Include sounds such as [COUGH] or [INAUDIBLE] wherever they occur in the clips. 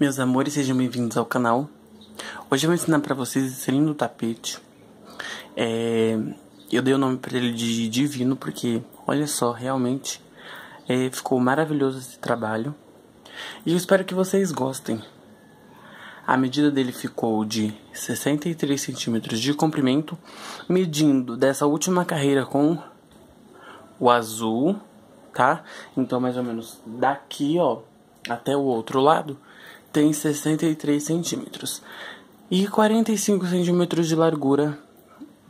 Meus amores, sejam bem-vindos ao canal. Hoje eu vou ensinar pra vocês esse lindo tapete. É, eu dei o nome pra ele de Divino porque, olha só, realmente é, ficou maravilhoso esse trabalho. E eu espero que vocês gostem. A medida dele ficou de 63 centímetros de comprimento, medindo dessa última carreira com o azul, tá? Então, mais ou menos daqui, ó, até o outro lado, tem 63 centímetros e 45 centímetros de largura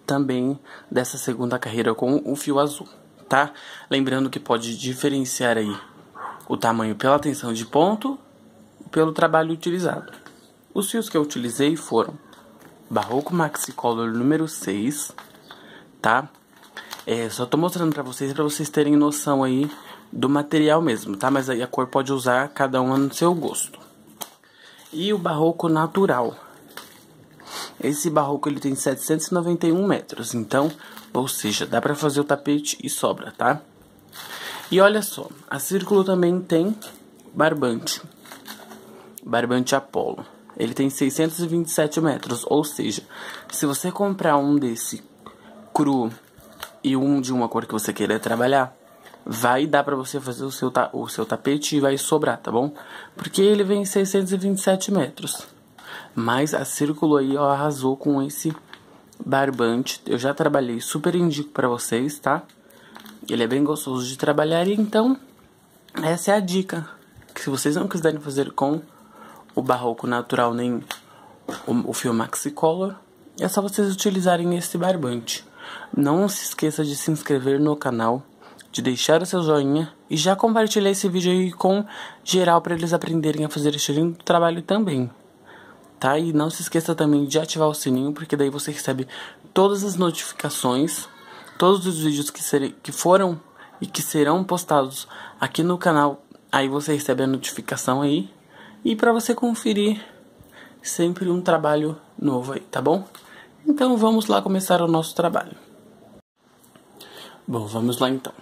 também dessa segunda carreira com o fio azul, tá? Lembrando que pode diferenciar aí o tamanho pela tensão de ponto pelo trabalho utilizado. Os fios que eu utilizei foram Barroco Maxi Color número 6, tá? É, só tô mostrando pra vocês, pra vocês terem noção aí do material mesmo, tá? Mas aí a cor pode usar cada uma no seu gosto e o barroco natural. Esse barroco ele tem 791 metros, então, ou seja, dá para fazer o tapete e sobra, tá? E olha só, a Círculo também tem barbante, barbante Apollo. Ele tem 627 metros, ou seja, se você comprar um desse cru e um de uma cor que você queira trabalhar, vai dar para você fazer o seu, o seu tapete e vai sobrar, tá bom? Porque ele vem em 627 metros. Mas a Círculo aí ó, arrasou com esse barbante. Eu já trabalhei, super indico para vocês, tá? Ele é bem gostoso de trabalhar então essa é a dica. Que se vocês não quiserem fazer com o barroco natural nem o, o fio Maxi Color, é só vocês utilizarem esse barbante. Não se esqueça de se inscrever no canal de deixar o seu joinha e já compartilhar esse vídeo aí com geral para eles aprenderem a fazer este lindo trabalho também. Tá? E não se esqueça também de ativar o sininho, porque daí você recebe todas as notificações, todos os vídeos que, ser, que foram e que serão postados aqui no canal. Aí você recebe a notificação aí. E para você conferir sempre um trabalho novo aí, tá bom? Então vamos lá começar o nosso trabalho. Bom, vamos lá então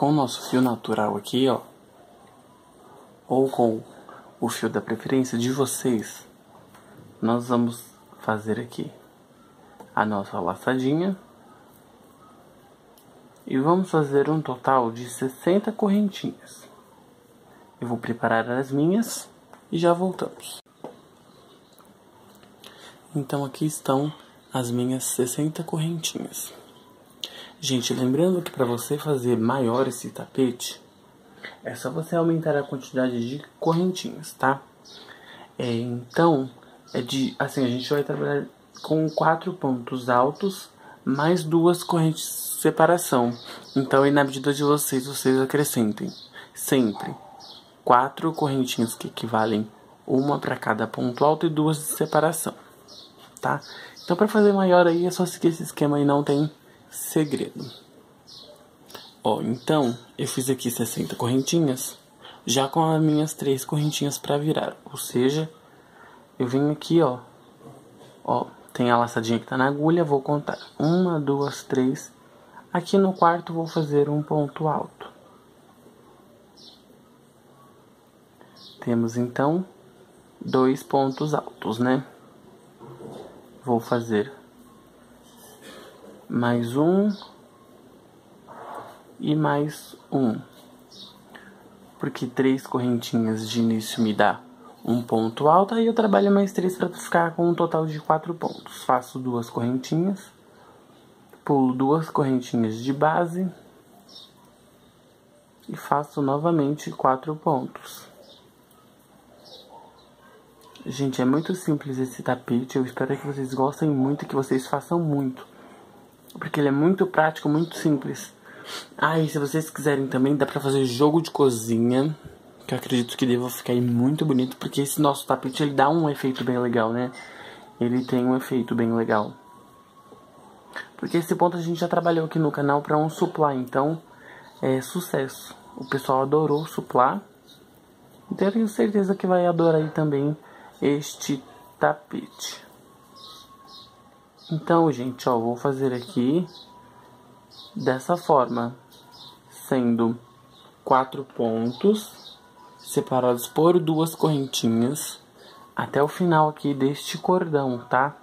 com o nosso fio natural aqui, ó, ou com o fio da preferência de vocês, nós vamos fazer aqui a nossa laçadinha e vamos fazer um total de 60 correntinhas. Eu vou preparar as minhas e já voltamos. Então aqui estão as minhas 60 correntinhas. Gente, lembrando que para você fazer maior esse tapete, é só você aumentar a quantidade de correntinhas, tá? É, então, é de assim, a gente vai trabalhar com quatro pontos altos mais duas correntes de separação. Então, aí na medida de vocês, vocês acrescentem sempre quatro correntinhas que equivalem uma para cada ponto alto e duas de separação, tá? Então, para fazer maior aí, é só seguir esse esquema aí, não tem segredo. Ó, então, eu fiz aqui 60 correntinhas, já com as minhas três correntinhas para virar. Ou seja, eu venho aqui, ó, ó, tem a laçadinha que tá na agulha, vou contar. Uma, duas, três. Aqui no quarto vou fazer um ponto alto. Temos então dois pontos altos, né? Vou fazer mais um e mais um. Porque três correntinhas de início me dá um ponto alto, aí eu trabalho mais três para ficar com um total de quatro pontos. Faço duas correntinhas, pulo duas correntinhas de base e faço novamente quatro pontos. Gente, é muito simples esse tapete, eu espero que vocês gostem muito e que vocês façam muito. Porque ele é muito prático, muito simples. Ah, e se vocês quiserem também, dá pra fazer jogo de cozinha. Que eu acredito que deva ficar muito bonito. Porque esse nosso tapete, ele dá um efeito bem legal, né? Ele tem um efeito bem legal. Porque esse ponto a gente já trabalhou aqui no canal pra um supply. Então, é sucesso. O pessoal adorou supply. Então eu tenho certeza que vai adorar também este tapete. Então, gente, ó, vou fazer aqui dessa forma, sendo quatro pontos separados por duas correntinhas até o final aqui deste cordão, tá?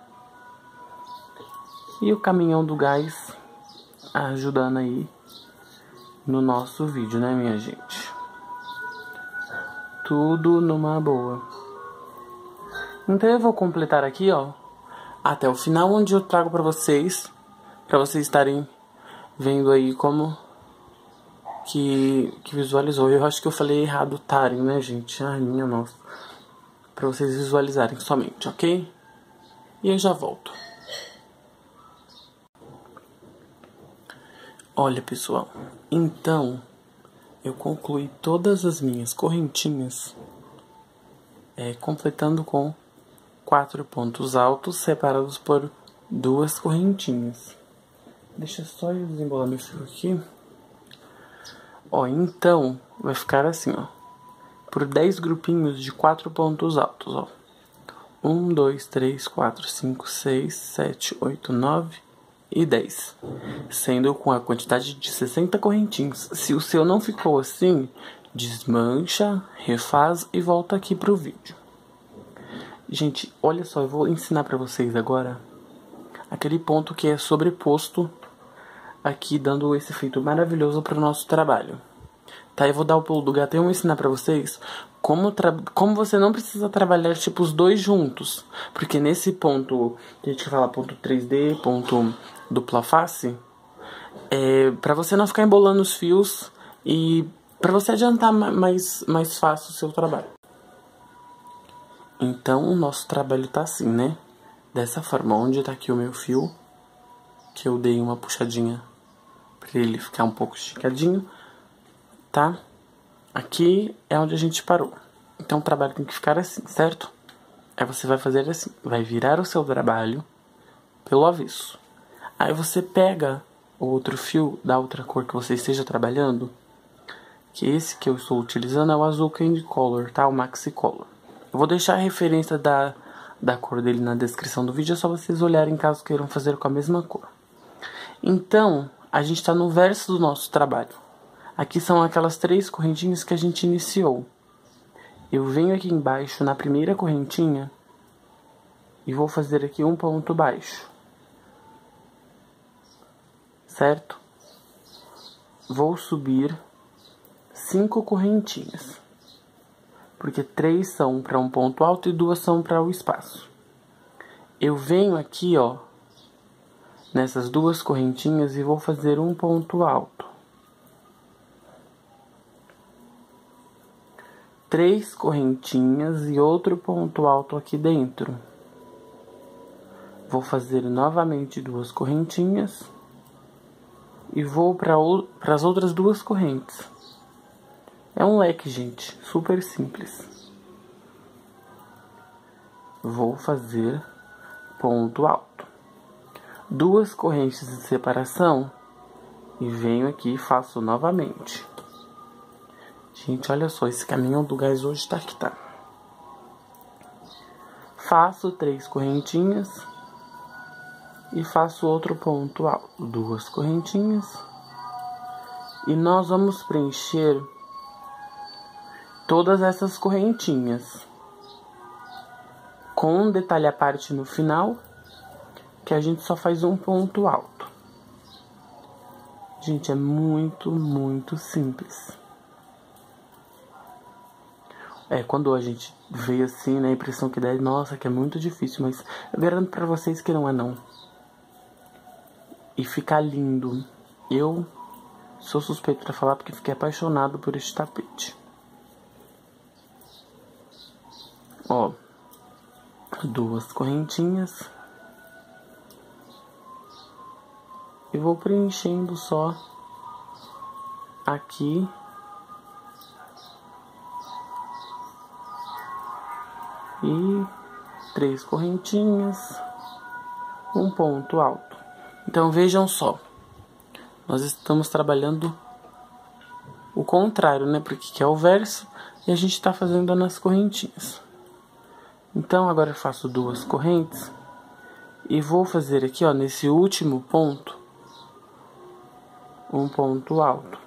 E o caminhão do gás ajudando aí no nosso vídeo, né, minha gente? Tudo numa boa. Então eu vou completar aqui, ó, até o final, onde eu trago para vocês, para vocês estarem vendo aí como que, que visualizou. Eu acho que eu falei errado tarem, né, gente? Ai, minha nossa. Pra vocês visualizarem somente, ok? E eu já volto. Olha, pessoal. Então, eu concluí todas as minhas correntinhas é, completando com quatro pontos altos separados por duas correntinhas. Deixa só eu desembolar meu fio aqui. Ó, então vai ficar assim, ó. Por 10 grupinhos de 4 pontos altos, ó. 1, 2, 3, 4, 5, 6, 7, 8, 9 e 10. Sendo com a quantidade de 60 correntinhos. Se o seu não ficou assim, desmancha, refaz e volta aqui pro vídeo. Gente, olha só, eu vou ensinar pra vocês agora aquele ponto que é sobreposto aqui dando esse efeito maravilhoso para o nosso trabalho. Tá, eu vou dar o pulo do gato e vou ensinar para vocês como, como você não precisa trabalhar tipo os dois juntos. Porque nesse ponto, que a gente fala ponto 3D, ponto dupla face, é para você não ficar embolando os fios e para você adiantar mais, mais fácil o seu trabalho. Então, o nosso trabalho tá assim, né? Dessa forma, onde tá aqui o meu fio, que eu dei uma puxadinha para ele ficar um pouco esticadinho, tá? Aqui é onde a gente parou. Então o trabalho tem que ficar assim, certo? Aí você vai fazer assim, vai virar o seu trabalho pelo avesso. Aí você pega o outro fio da outra cor que você esteja trabalhando, que esse que eu estou utilizando é o azul candy color, tá? O maxi color. Eu vou deixar a referência da, da cor dele na descrição do vídeo, é só vocês olharem caso queiram fazer com a mesma cor. Então, a gente está no verso do nosso trabalho. Aqui são aquelas três correntinhas que a gente iniciou. Eu venho aqui embaixo na primeira correntinha e vou fazer aqui um ponto baixo. Certo? Vou subir cinco correntinhas. Porque três são para um ponto alto e duas são para o espaço. Eu venho aqui, ó, nessas duas correntinhas e vou fazer um ponto alto. Três correntinhas e outro ponto alto aqui dentro. Vou fazer novamente duas correntinhas e vou para as outras duas correntes. É um leque, gente, super simples. Vou fazer ponto alto duas correntes de separação e venho aqui e faço novamente. Gente, olha só, esse caminhão do gás hoje tá aqui, tá? Faço três correntinhas e faço outro ponto alto, duas correntinhas. E nós vamos preencher todas essas correntinhas com um detalhe à parte no final que a gente só faz um ponto alto. Gente, é muito, muito simples. É, quando a gente vê assim, né, a impressão que dá é, nossa, que é muito difícil, mas eu garanto pra vocês que não é não. E ficar lindo. Eu sou suspeito pra falar porque fiquei apaixonado por este tapete. Ó, duas correntinhas. e vou preenchendo só aqui e três correntinhas, um ponto alto. Então vejam só, nós estamos trabalhando o contrário, né? Porque que é o verso e a gente está fazendo nas correntinhas. Então agora eu faço duas correntes e vou fazer aqui, ó, nesse último ponto, um ponto alto,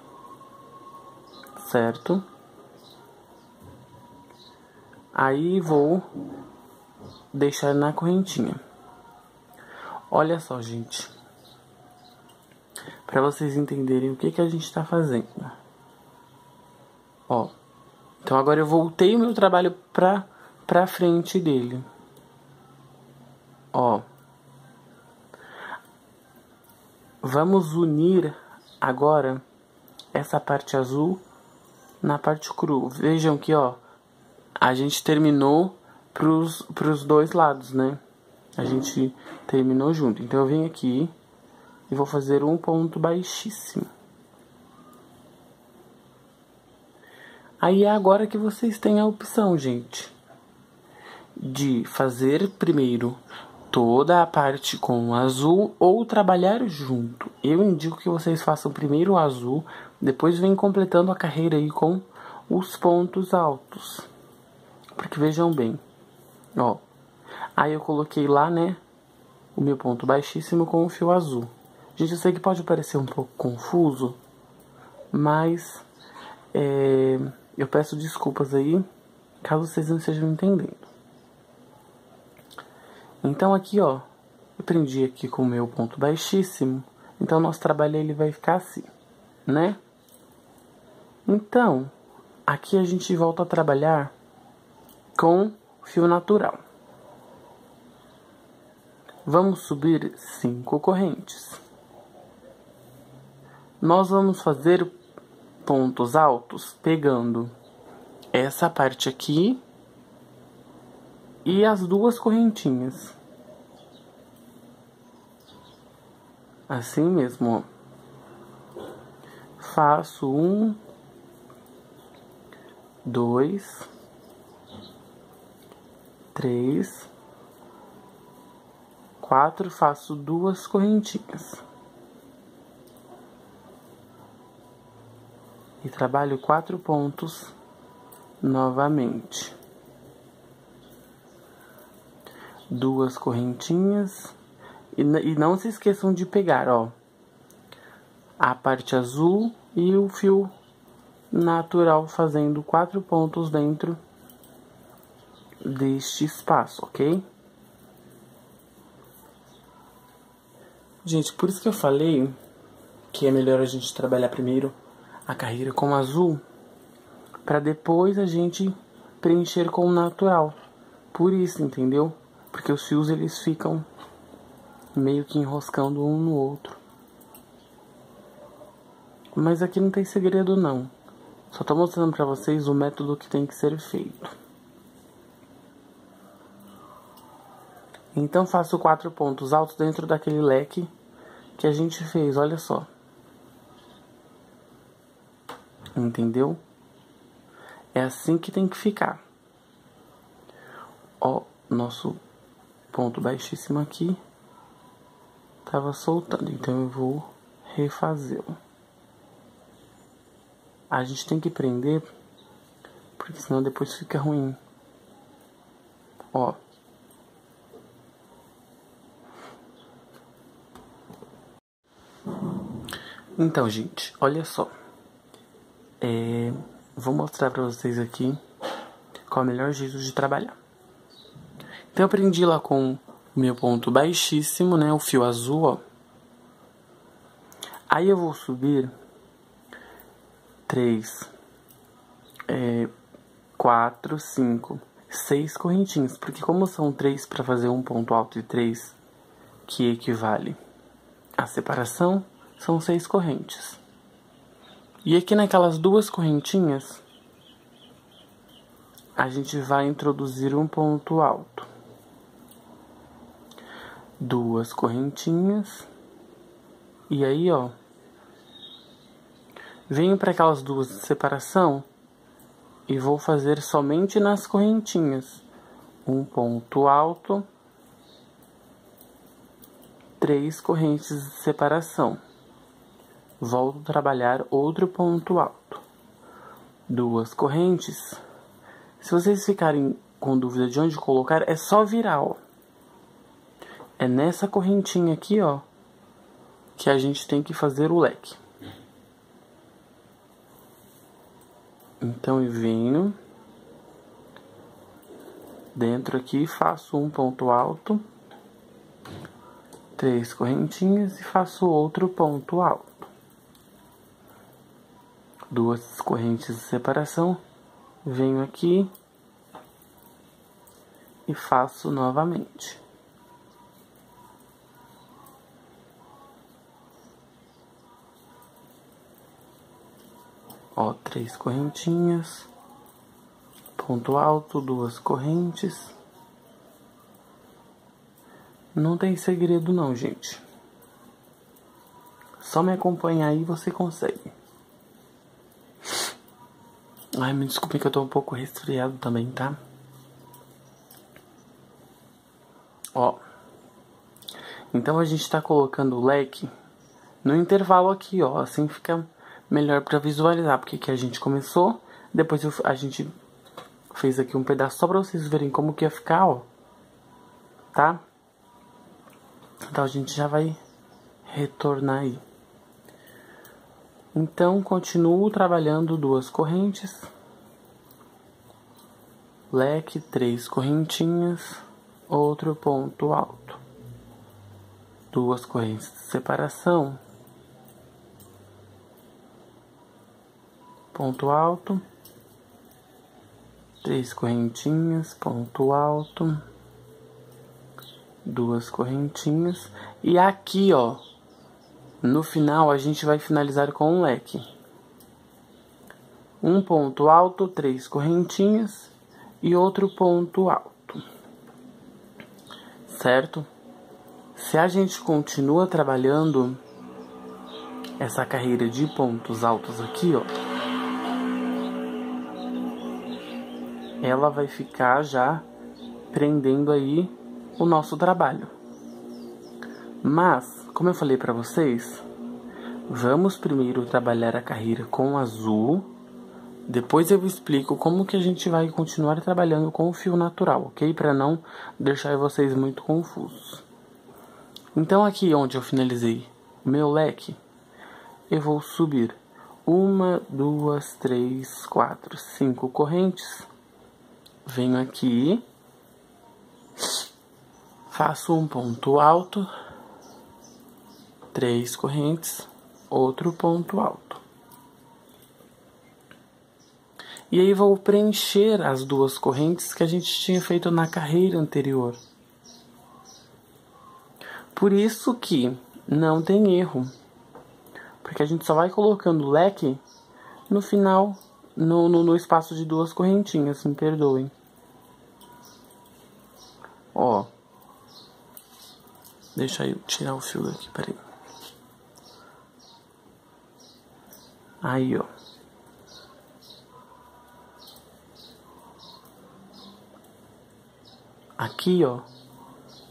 certo? Aí vou deixar na correntinha. Olha só, gente. Para vocês entenderem o que, que a gente está fazendo. Ó. Então agora eu voltei o meu trabalho pra, pra frente dele. Ó. Vamos unir agora essa parte azul na parte cru. Vejam que, ó, a gente terminou pros, pros dois lados, né? A gente terminou junto. Então eu venho aqui e vou fazer um ponto baixíssimo. Aí é agora que vocês têm a opção, gente, de fazer primeiro toda a parte com azul ou trabalhar junto. Eu indico que vocês façam primeiro o azul, depois vem completando a carreira aí com os pontos altos. Porque vejam bem, ó. Aí eu coloquei lá, né, o meu ponto baixíssimo com o fio azul. Gente, eu sei que pode parecer um pouco confuso, mas é, eu peço desculpas aí, caso vocês não estejam entendendo. Então aqui, ó, eu prendi aqui com o meu ponto baixíssimo, então nosso trabalho ele vai ficar assim, né? Então, aqui a gente volta a trabalhar com fio natural. Vamos subir cinco correntes. Nós vamos fazer pontos altos pegando essa parte aqui e as duas correntinhas. Assim mesmo, ó. Faço um, dois, três, quatro, faço duas correntinhas. E trabalho quatro pontos novamente. Duas correntinhas. E, e não se esqueçam de pegar, ó, a parte azul e o fio natural fazendo quatro pontos dentro deste espaço, ok? Gente, por isso que eu falei que é melhor a gente trabalhar primeiro a carreira com azul para depois a gente preencher com o natural. Por isso, entendeu? Porque os fios eles ficam meio que enroscando um no outro. Mas aqui não tem segredo não. Só tô mostrando para vocês o método que tem que ser feito. Então faço quatro pontos altos dentro daquele leque que a gente fez, olha só. Entendeu? É assim que tem que ficar. Ó, nosso ponto baixíssimo aqui tava soltando, então eu vou refazê-lo. A gente tem que prender, porque senão depois fica ruim. Ó. Então, gente, olha só. É, vou mostrar pra vocês aqui qual é o melhor jeito de trabalhar. Então, eu prendi lá com o meu ponto baixíssimo, né? O fio azul, ó. Aí eu vou subir três, é, quatro, cinco, seis correntinhas. Porque como são três para fazer um ponto alto e três que equivale à separação, são seis correntes. E aqui naquelas duas correntinhas, a gente vai introduzir um ponto alto. Duas correntinhas. E aí, ó, venho para aquelas duas de separação e vou fazer somente nas correntinhas um ponto alto, três correntes de separação volto a trabalhar outro ponto alto. Duas correntes. Se vocês ficarem com dúvida de onde colocar, é só virar, ó. É nessa correntinha aqui, ó, que a gente tem que fazer o leque. Então eu venho Dentro aqui faço um ponto alto, três correntinhas e faço outro ponto alto. Duas correntes de separação, venho aqui e faço novamente. Ó, três correntinhas, ponto alto, duas correntes. Não tem segredo não, gente. Só me acompanhar aí você consegue. Ai, me desculpe que eu tô um pouco resfriado também, tá? Ó. Então a gente tá colocando o leque no intervalo aqui, ó. Assim fica melhor para visualizar. Porque que a gente começou, depois eu, a gente fez aqui um pedaço só pra vocês verem como que ia ficar, ó. Tá? Então a gente já vai retornar aí. Então continuo trabalhando duas correntes. Leque, três correntinhas outro ponto alto, duas correntes de separação, ponto alto, três correntinhas, ponto alto, duas correntinhas e aqui ó, no final a gente vai finalizar com um leque. Um ponto alto, três correntinhas e outro ponto alto certo? Se a gente continua trabalhando essa carreira de pontos altos aqui, ó, ela vai ficar já prendendo aí o nosso trabalho. Mas, como eu falei para vocês, vamos primeiro trabalhar a carreira com azul depois eu explico como que a gente vai continuar trabalhando com o fio natural, ok? Para não deixar vocês muito confusos. Então aqui onde eu finalizei meu leque, eu vou subir uma, duas, três, quatro, cinco correntes. Venho aqui, faço um ponto alto, três correntes, outro ponto alto. E aí vou preencher as duas correntes que a gente tinha feito na carreira anterior. Por isso que não tem erro. Porque a gente só vai colocando leque no final, no, no, no espaço de duas correntinhas, me perdoem. Ó. Deixa eu tirar o fio daqui, peraí. Aí, ó. Aqui, ó,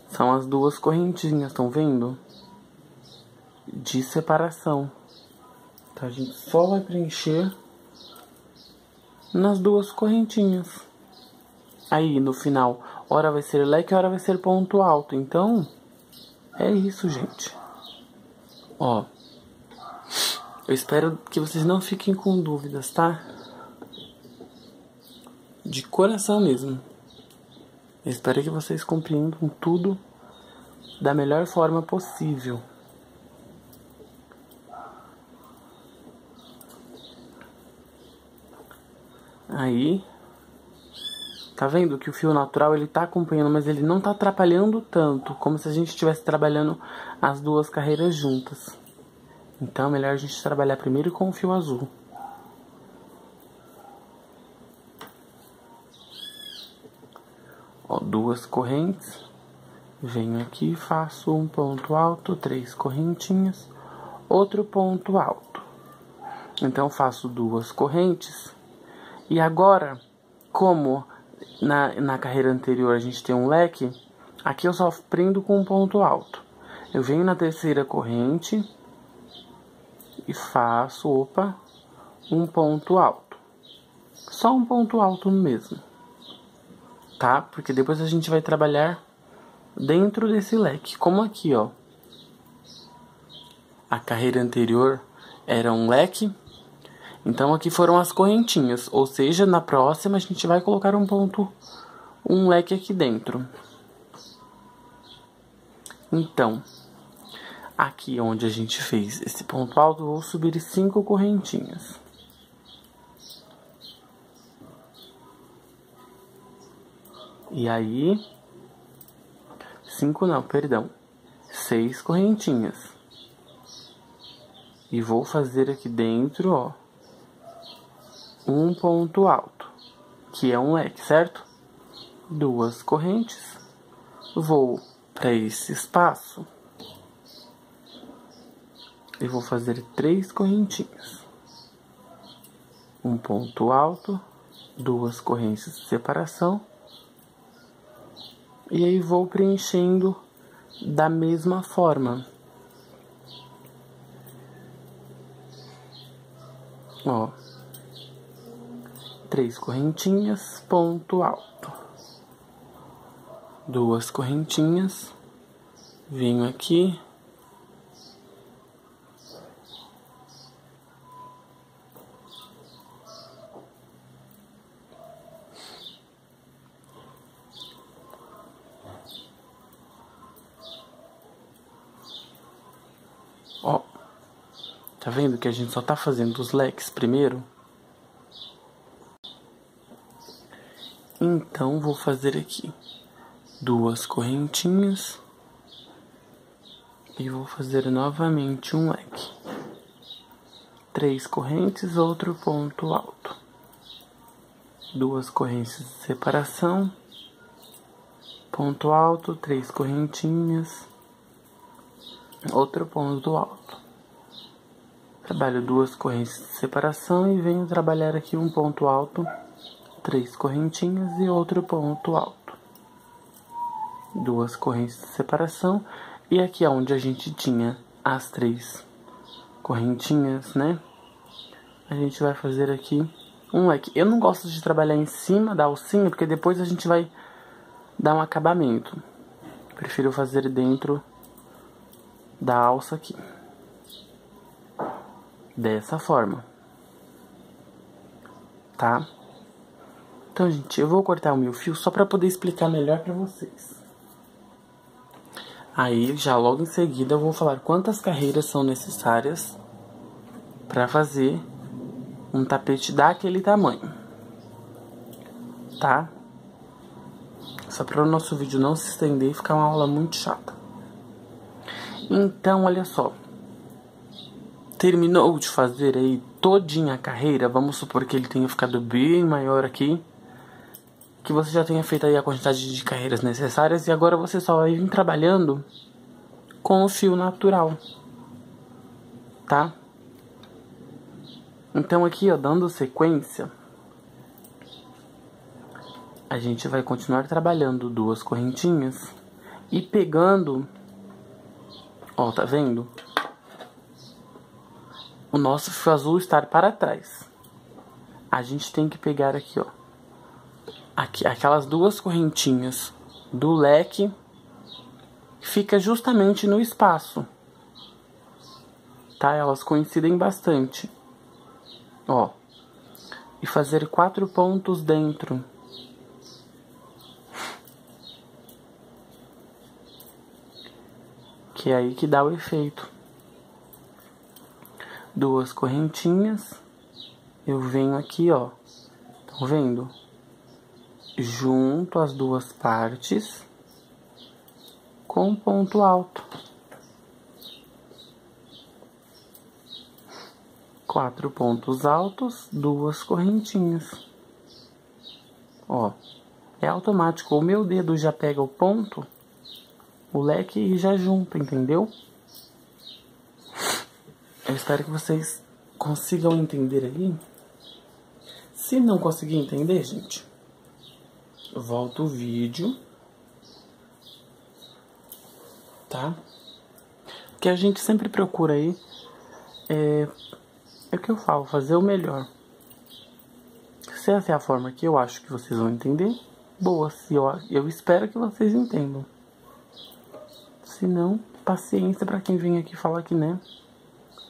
são as duas correntinhas, estão vendo? De separação. Então a gente só vai preencher nas duas correntinhas. Aí no final, hora vai ser leque, hora vai ser ponto alto. Então, é isso, gente. Ó. Eu espero que vocês não fiquem com dúvidas, tá? De coração mesmo. Eu espero que vocês compreendam tudo da melhor forma possível. Aí, tá vendo que o fio natural ele tá acompanhando, mas ele não tá atrapalhando tanto, como se a gente estivesse trabalhando as duas carreiras juntas. Então é melhor a gente trabalhar primeiro com o fio azul. ó, duas correntes, venho aqui, faço um ponto alto, três correntinhas, outro ponto alto. Então faço duas correntes e agora, como na, na carreira anterior a gente tem um leque, aqui eu só prendo com um ponto alto. Eu venho na terceira corrente e faço, opa, um ponto alto. Só um ponto alto mesmo tá? Porque depois a gente vai trabalhar dentro desse leque, como aqui, ó. A carreira anterior era um leque, então aqui foram as correntinhas, ou seja, na próxima a gente vai colocar um ponto um leque aqui dentro. Então, aqui onde a gente fez esse ponto alto, vou subir cinco correntinhas. E aí, cinco não, perdão, seis correntinhas. E vou fazer aqui dentro, ó, um ponto alto, que é um leque, certo? Duas correntes. Vou para esse espaço e vou fazer três correntinhas. Um ponto alto, duas correntes de separação e aí vou preenchendo da mesma forma. Ó, três correntinhas, ponto alto, duas correntinhas, venho aqui Ó, tá vendo que a gente só tá fazendo os leques primeiro? Então, vou fazer aqui duas correntinhas e vou fazer novamente um leque. Três correntes, outro ponto alto. Duas correntes de separação, ponto alto, três correntinhas outro ponto alto. Trabalho duas correntes de separação e venho trabalhar aqui um ponto alto, três correntinhas e outro ponto alto. Duas correntes de separação e aqui é onde a gente tinha as três correntinhas, né? A gente vai fazer aqui um leque. Eu não gosto de trabalhar em cima da alcinha porque depois a gente vai dar um acabamento. Prefiro fazer dentro da alça aqui. Dessa forma. Tá? Então, gente, eu vou cortar o meu fio só para poder explicar melhor para vocês. Aí, já logo em seguida, eu vou falar quantas carreiras são necessárias para fazer um tapete daquele tamanho. Tá? Só para o nosso vídeo não se estender e ficar uma aula muito chata. Então, olha só. Terminou de fazer aí todinha a carreira, vamos supor que ele tenha ficado bem maior aqui. Que você já tenha feito aí a quantidade de carreiras necessárias e agora você só vai vir trabalhando com o fio natural. Tá? Então aqui, ó, dando sequência, a gente vai continuar trabalhando duas correntinhas e pegando Ó, tá vendo? O nosso fio azul está para trás. A gente tem que pegar aqui, ó. Aquelas duas correntinhas do leque fica justamente no espaço. Tá? Elas coincidem bastante. Ó. E fazer quatro pontos dentro. que é aí que dá o efeito. Duas correntinhas, eu venho aqui, ó, estão vendo? Junto as duas partes com ponto alto. Quatro pontos altos, duas correntinhas. Ó, é automático, o meu dedo já pega o ponto o leque e já junta, entendeu? Eu espero que vocês consigam entender aí. Se não conseguir entender, gente, volta o vídeo. Tá? Porque a gente sempre procura aí. É, é o que eu falo, fazer o melhor. Se essa é a forma que eu acho que vocês vão entender, boa. Se eu, eu espero que vocês entendam. Se não, paciência para quem vem aqui falar que né,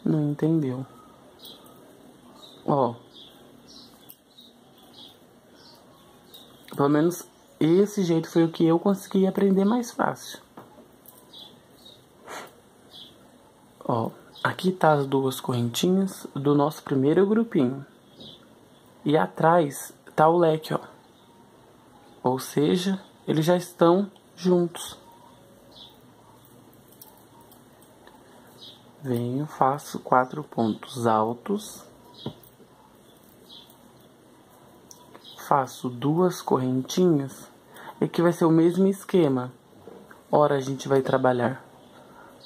não entendeu. Ó. Pelo menos esse jeito foi o que eu consegui aprender mais fácil. Ó, aqui tá as duas correntinhas do nosso primeiro grupinho. E atrás tá o leque, ó. Ou seja, eles já estão juntos. Venho, faço quatro pontos altos. Faço duas correntinhas. Aqui vai ser o mesmo esquema. Ora a gente vai trabalhar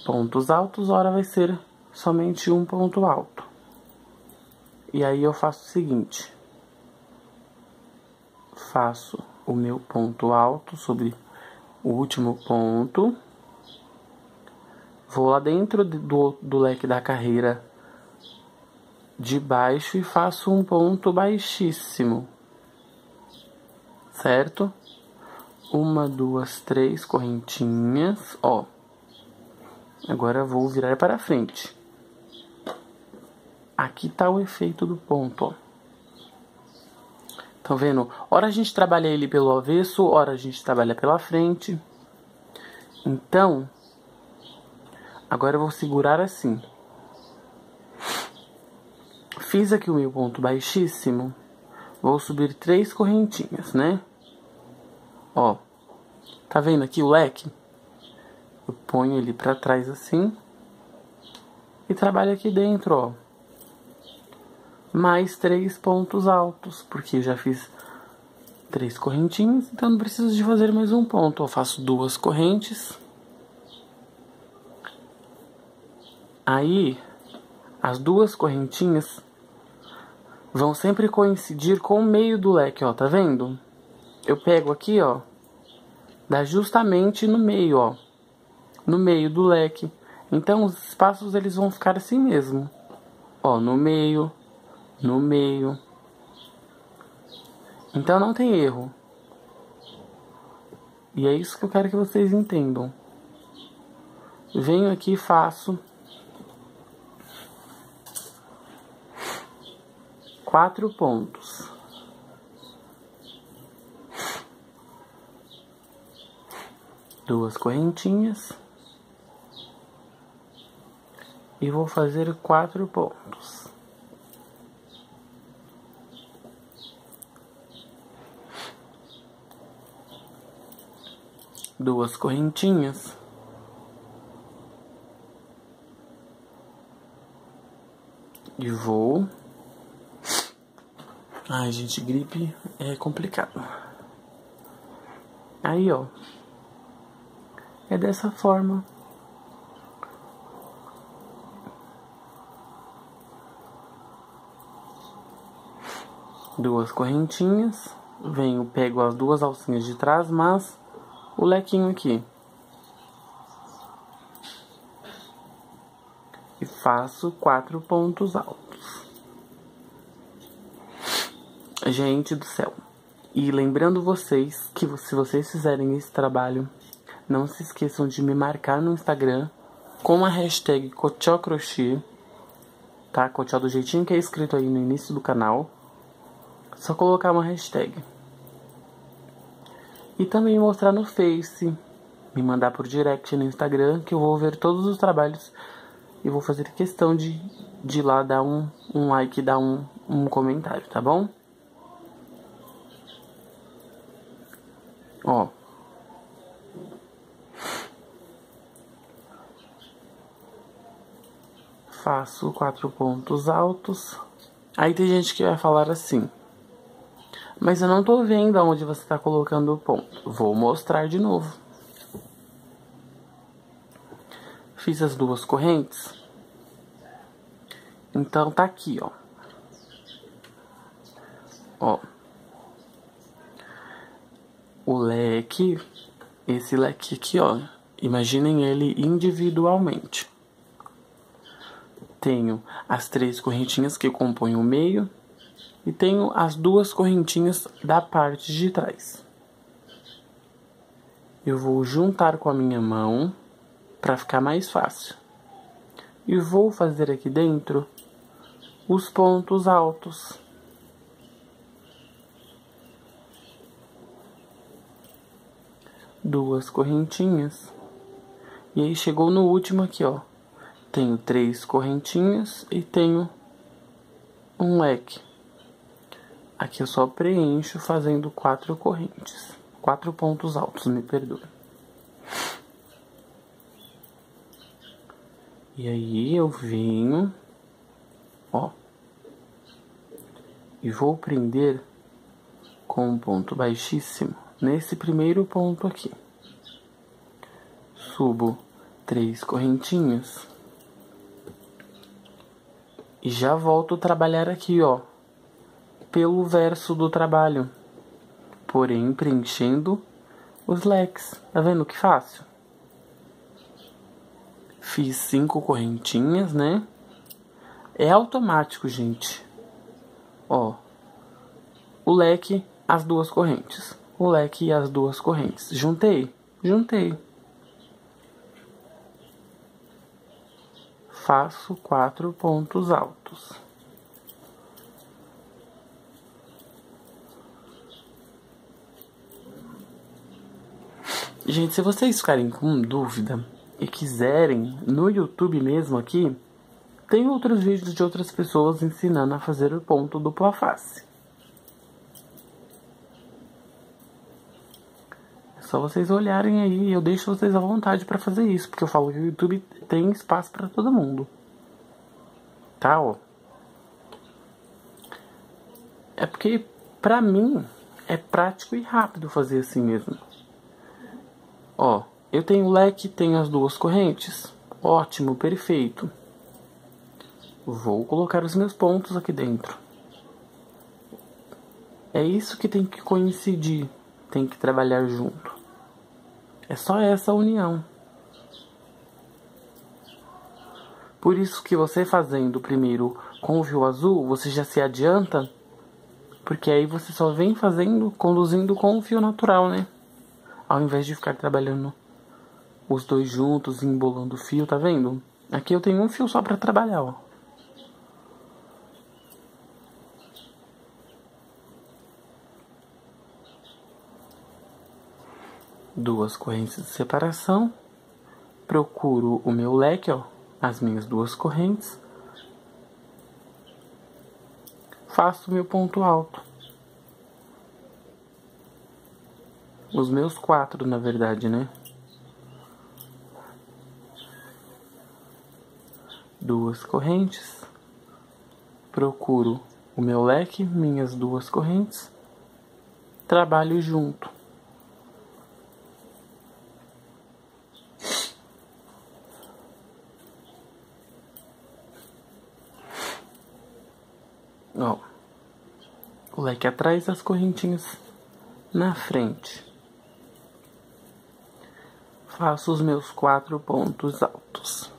pontos altos, ora vai ser somente um ponto alto. E aí eu faço o seguinte. Faço o meu ponto alto sobre o último ponto Vou lá dentro do, do leque da carreira de baixo e faço um ponto baixíssimo. Certo? Uma, duas, três correntinhas. Ó. Agora vou virar para frente. Aqui tá o efeito do ponto, ó. Estão vendo? Ora a gente trabalha ele pelo avesso, ora a gente trabalha pela frente. Então, Agora eu vou segurar assim. Fiz aqui o meu ponto baixíssimo. Vou subir três correntinhas, né? Ó. Tá vendo aqui o leque? Eu ponho ele pra trás assim. E trabalho aqui dentro, ó. Mais três pontos altos. Porque eu já fiz três correntinhas. Então não preciso de fazer mais um ponto. Eu faço duas correntes Aí, as duas correntinhas vão sempre coincidir com o meio do leque, ó, tá vendo? Eu pego aqui, ó, dá justamente no meio, ó, no meio do leque. Então, os espaços eles vão ficar assim mesmo, ó, no meio, no meio. Então, não tem erro. E é isso que eu quero que vocês entendam. Venho aqui e faço quatro pontos. Duas correntinhas. E vou fazer quatro pontos. Duas correntinhas. E vou Ai, gente, gripe é complicado. Aí, ó. É dessa forma. Duas correntinhas. Venho, pego as duas alcinhas de trás, mas o lequinho aqui. E faço quatro pontos altos. Gente do céu. E lembrando vocês que se vocês fizerem esse trabalho, não se esqueçam de me marcar no Instagram com a hashtag Cochocrochê, tá? Cochó do jeitinho que é escrito aí no início do canal. Só colocar uma hashtag. E também mostrar no Face, me mandar por direct no Instagram, que eu vou ver todos os trabalhos e vou fazer questão de, de lá dar um, um like, dar um, um comentário, tá bom? Ó. Faço quatro pontos altos. Aí tem gente que vai falar assim. Mas eu não tô vendo aonde você tá colocando o ponto. Vou mostrar de novo. Fiz as duas correntes. Então tá aqui, ó. Ó o leque, esse leque aqui, ó, imaginem ele individualmente. Tenho as três correntinhas que compõem o meio e tenho as duas correntinhas da parte de trás. Eu vou juntar com a minha mão para ficar mais fácil. E vou fazer aqui dentro os pontos altos. Duas correntinhas. E aí chegou no último aqui, ó. Tenho três correntinhas e tenho um leque. Aqui eu só preencho fazendo quatro correntes. Quatro pontos altos, me perdoe. E aí eu venho, ó, e vou prender com um ponto baixíssimo nesse primeiro ponto aqui. Subo três correntinhas e já volto a trabalhar aqui, ó, pelo verso do trabalho, porém preenchendo os leques. Tá vendo que fácil? Fiz cinco correntinhas, né? É automático, gente. Ó, o leque, as duas correntes. O leque e as duas correntes. Juntei, juntei. Faço quatro pontos altos. Gente, se vocês ficarem com dúvida, e quiserem, no YouTube mesmo aqui, tem outros vídeos de outras pessoas ensinando a fazer o ponto dupla face. Só vocês olharem aí, eu deixo vocês à vontade para fazer isso, porque eu falo que o YouTube tem espaço para todo mundo. Tá, ó. É porque, pra mim, é prático e rápido fazer assim mesmo. Ó. Eu tenho leque, tenho as duas correntes. Ótimo, perfeito. Vou colocar os meus pontos aqui dentro. É isso que tem que coincidir, tem que trabalhar junto. É só essa união. Por isso que você fazendo primeiro com o fio azul, você já se adianta, porque aí você só vem fazendo, conduzindo com o fio natural, né? Ao invés de ficar trabalhando os dois juntos, embolando o fio, tá vendo? Aqui eu tenho um fio só para trabalhar, ó. Duas correntes de separação. Procuro o meu leque, ó, as minhas duas correntes. Faço meu ponto alto. Os meus quatro, na verdade, né? duas correntes, procuro o meu leque, minhas duas correntes, trabalho junto. Leque atrás, as correntinhas na frente. Faço os meus quatro pontos altos.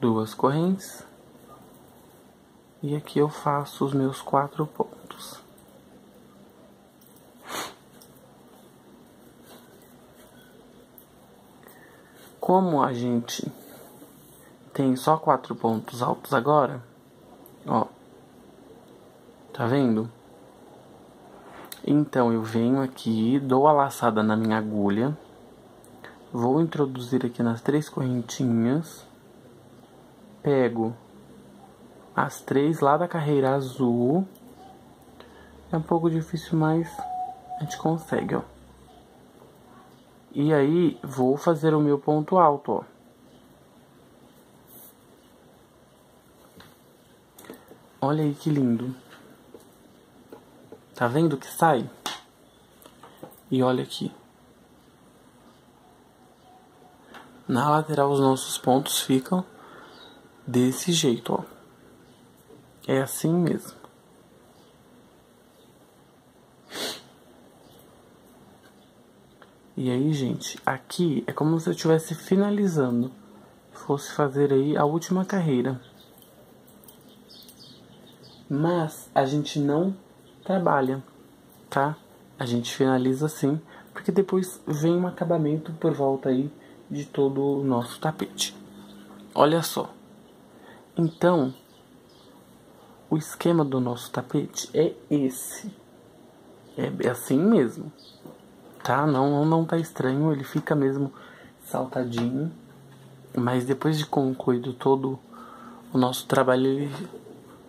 duas correntes e aqui eu faço os meus quatro pontos. Como a gente tem só quatro pontos altos agora, ó, tá vendo? Então eu venho aqui, dou a laçada na minha agulha, vou introduzir aqui nas três correntinhas pego as três lá da carreira azul. É um pouco difícil, mas a gente consegue, ó. E aí, vou fazer o meu ponto alto, ó. Olha aí que lindo. Tá vendo que sai? E olha aqui. Na lateral os nossos pontos ficam desse jeito, ó. É assim mesmo. E aí, gente, aqui é como se eu estivesse finalizando. Fosse fazer aí a última carreira. Mas a gente não trabalha, tá? A gente finaliza assim, porque depois vem um acabamento por volta aí de todo o nosso tapete. Olha só. Então, o esquema do nosso tapete é esse. É assim mesmo. Tá? Não, não tá estranho, ele fica mesmo saltadinho. Mas depois de concluído todo o nosso trabalho, ele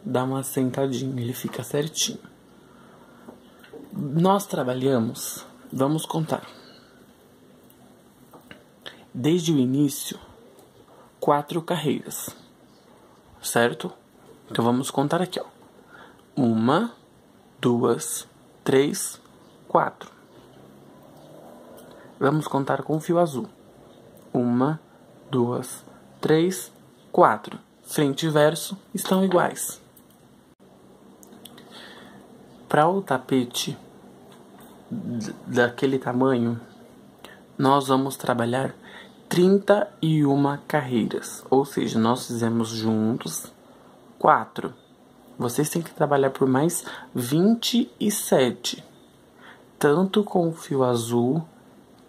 dá uma sentadinha, ele fica certinho. Nós trabalhamos, vamos contar. Desde o início, quatro carreiras, certo? Então vamos contar aqui, ó. Uma, duas, três, quatro. Vamos contar com o fio azul. Uma, duas, três, quatro. Frente e verso estão iguais. Para o tapete daquele tamanho, nós vamos trabalhar 31 carreiras, ou seja, nós fizemos juntos quatro. Vocês têm que trabalhar por mais 27, tanto com o fio azul,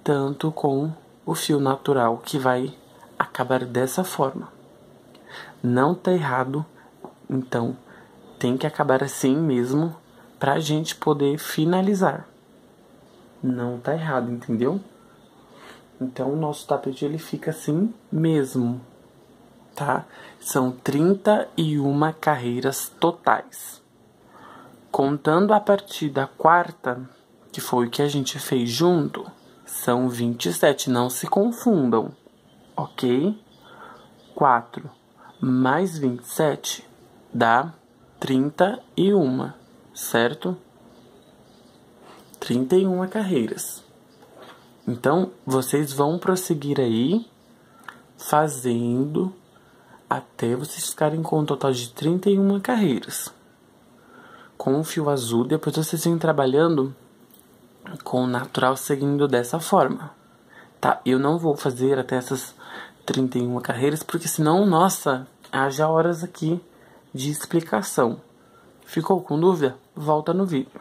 tanto com o fio natural, que vai acabar dessa forma. Não tá errado, então tem que acabar assim mesmo pra gente poder finalizar. Não tá errado, entendeu? Então o nosso tapete ele fica assim mesmo, tá? São 31 carreiras totais. Contando a partir da quarta, que foi o que a gente fez junto, são 27, não se confundam, ok? 4 mais 27 dá 31 certo? 31 carreiras. Então, vocês vão prosseguir aí fazendo até vocês ficarem com um total de 31 carreiras. Com o fio azul, depois vocês vêm trabalhando com o natural seguindo dessa forma. Tá? Eu não vou fazer até essas 31 carreiras, porque senão, nossa, haja horas aqui de explicação. Ficou com dúvida? Volta no vídeo.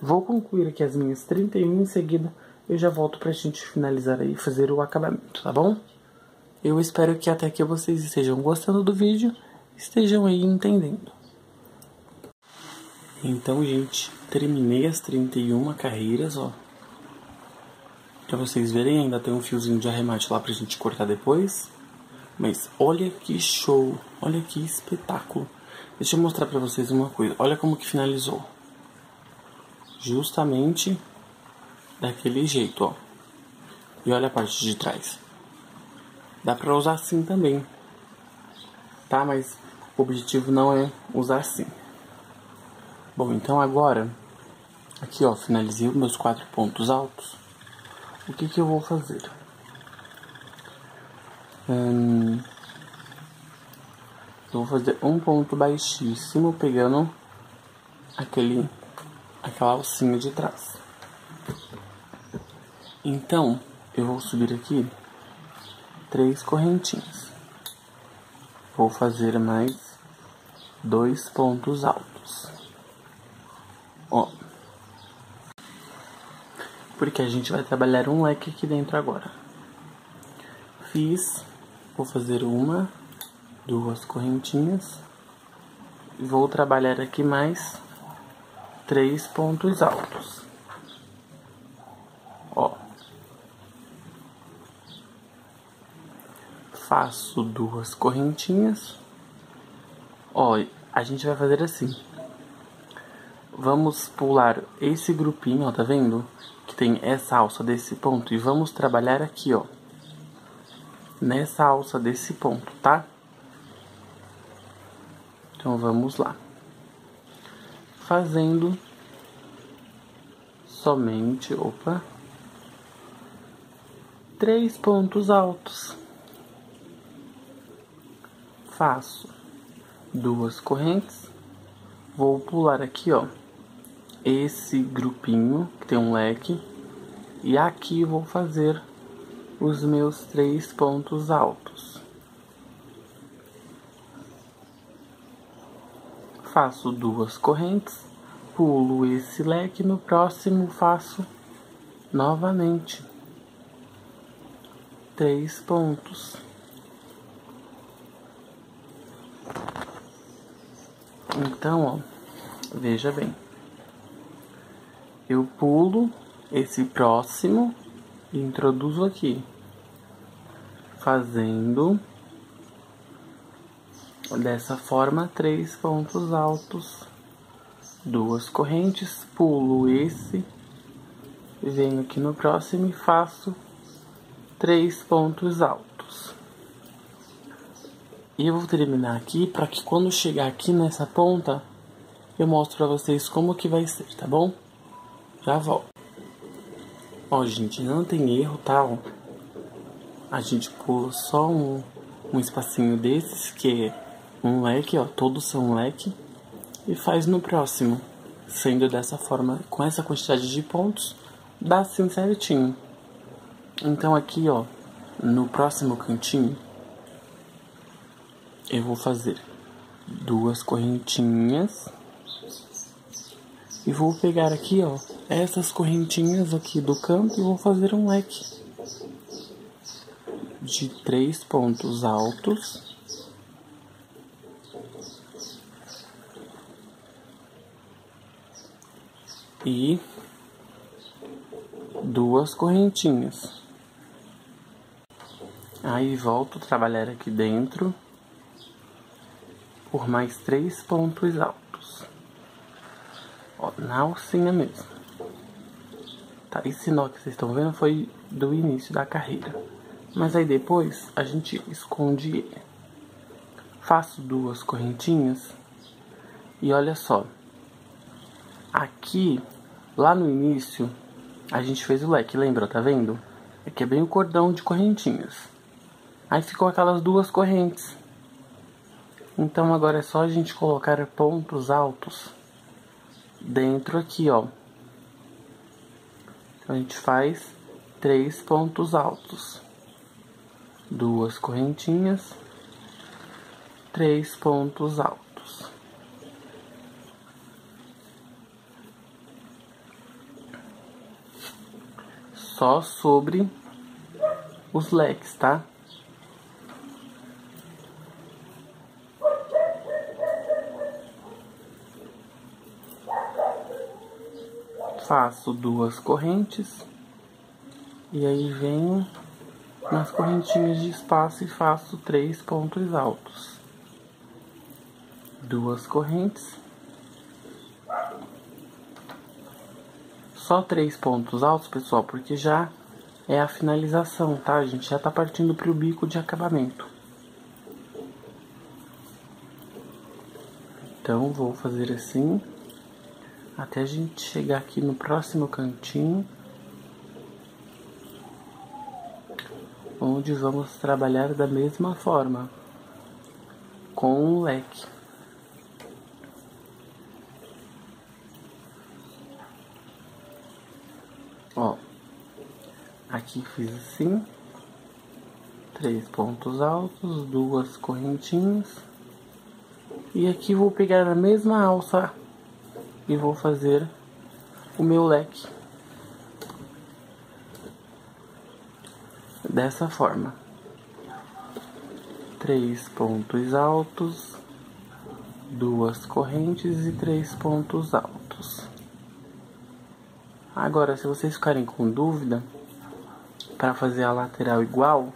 Vou concluir aqui as minhas 31 em seguida eu já volto pra gente finalizar aí fazer o acabamento, tá bom? Eu espero que até aqui vocês estejam gostando do vídeo, estejam aí entendendo. Então, gente, terminei as 31 carreiras, ó. Pra vocês verem, ainda tem um fiozinho de arremate lá pra gente cortar depois. Mas olha que show, olha que espetáculo. Deixa eu mostrar pra vocês uma coisa. Olha como que finalizou. Justamente daquele jeito, ó. E olha a parte de trás. Dá pra usar assim também. Tá? Mas o objetivo não é usar assim. Bom, então agora... Aqui, ó, finalizei os meus quatro pontos altos. O que que eu vou fazer? Hum, eu vou fazer um ponto baixíssimo pegando aquele aquela alcinha de trás. Então, eu vou subir aqui três correntinhas. Vou fazer mais dois pontos altos. Ó. Porque a gente vai trabalhar um leque aqui dentro agora. Fiz, vou fazer uma, duas correntinhas vou trabalhar aqui mais três pontos altos. Ó. Faço duas correntinhas. Ó, a gente vai fazer assim. Vamos pular esse grupinho, ó, tá vendo? Que tem essa alça desse ponto e vamos trabalhar aqui, ó. Nessa alça desse ponto, tá? Então vamos lá. Fazendo somente, opa, três pontos altos. Faço duas correntes, vou pular aqui, ó, esse grupinho que tem um leque, e aqui vou fazer os meus três pontos altos. Faço duas correntes, pulo esse leque, no próximo faço novamente três pontos. Então, ó, veja bem. eu pulo esse próximo e introduzo aqui, fazendo dessa forma três pontos altos, duas correntes, pulo esse, venho aqui no próximo e faço três pontos altos. E eu vou terminar aqui para que quando chegar aqui nessa ponta, eu mostro para vocês como que vai ser, tá bom? Já volto. Ó, gente, não tem erro, tá? A gente pula só um, um espacinho desses, que é um leque, ó. Todos são leque. E faz no próximo. Sendo dessa forma, com essa quantidade de pontos, dá assim certinho. Então aqui, ó, no próximo cantinho, eu vou fazer duas correntinhas e vou pegar aqui, ó, essas correntinhas aqui do canto e vou fazer um leque de três pontos altos. E duas correntinhas. Aí volto a trabalhar aqui dentro por mais três pontos altos. Ó, na alcinha mesmo. Tá, esse nó que vocês estão vendo foi do início da carreira. Mas aí depois a gente esconde ele. Faço duas correntinhas. E olha só. Aqui, lá no início, a gente fez o leque, lembra, tá vendo? Aqui é bem o cordão de correntinhas. Aí ficou aquelas duas correntes. Então agora é só a gente colocar pontos altos dentro aqui, ó. Então a gente faz três pontos altos, duas correntinhas, três pontos altos. Só sobre os leques, tá? faço duas correntes e aí venho nas correntinhas de espaço e faço três pontos altos. Duas correntes. Só três pontos altos, pessoal, porque já é a finalização, tá? A gente já tá partindo pro bico de acabamento. Então, vou fazer assim até a gente chegar aqui no próximo cantinho, onde vamos trabalhar da mesma forma, com um leque. Ó, aqui fiz assim, três pontos altos, duas correntinhas, e aqui vou pegar a mesma alça e vou fazer o meu leque dessa forma. Três pontos altos duas correntes e três pontos altos agora se vocês ficarem com dúvida para fazer a lateral igual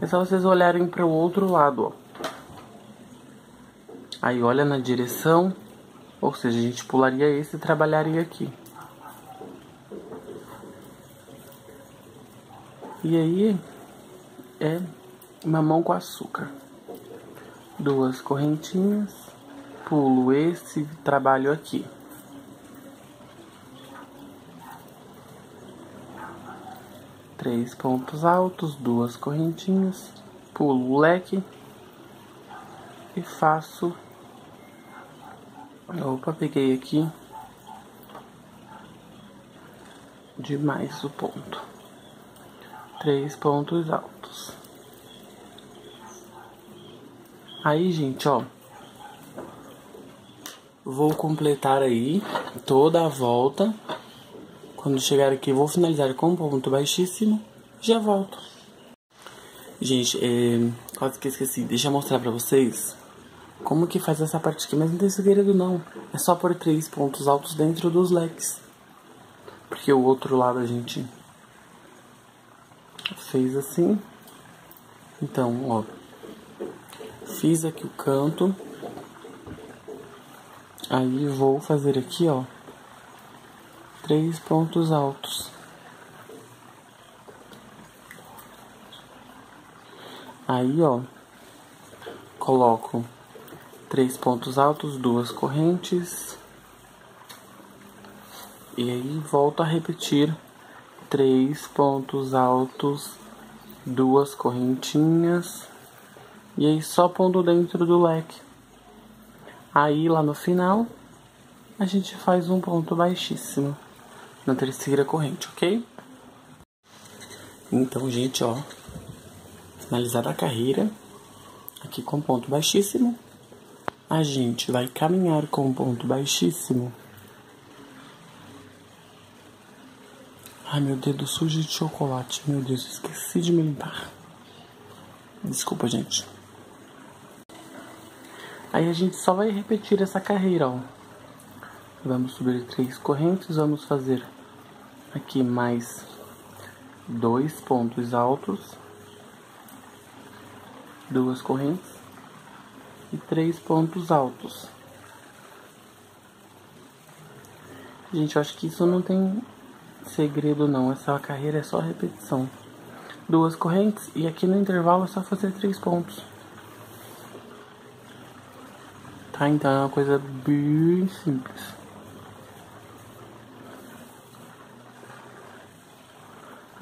é só vocês olharem para o outro lado ó. aí olha na direção ou seja, a gente pularia esse e trabalharia aqui. E aí é mamão com açúcar. Duas correntinhas, pulo esse, trabalho aqui. Três pontos altos, duas correntinhas, pulo o leque e faço Opa, peguei aqui demais o ponto. Três pontos altos. Aí, gente, ó. Vou completar aí toda a volta. Quando chegar aqui, vou finalizar com um ponto baixíssimo. Já volto. Gente, é, quase que esqueci. Deixa eu mostrar pra vocês como que faz essa parte aqui? Mas não tem segredo não. É só por três pontos altos dentro dos leques. Porque o outro lado a gente fez assim. Então, ó, fiz aqui o canto. Aí vou fazer aqui, ó, três pontos altos. Aí, ó, coloco três pontos altos, duas correntes. E aí volto a repetir três pontos altos, duas correntinhas. E aí só pondo dentro do leque. Aí lá no final a gente faz um ponto baixíssimo na terceira corrente, ok? Então, gente, ó, finalizada a carreira, aqui com ponto baixíssimo, a gente vai caminhar com ponto baixíssimo. Ai, meu dedo sujo de chocolate, meu Deus, esqueci de me limpar. Desculpa, gente. Aí a gente só vai repetir essa carreira, ó. Vamos subir três correntes, vamos fazer aqui mais dois pontos altos, duas correntes e três pontos altos. Gente, eu acho que isso não tem segredo não, essa carreira é só repetição. Duas correntes e aqui no intervalo é só fazer três pontos. Tá, então é uma coisa bem simples.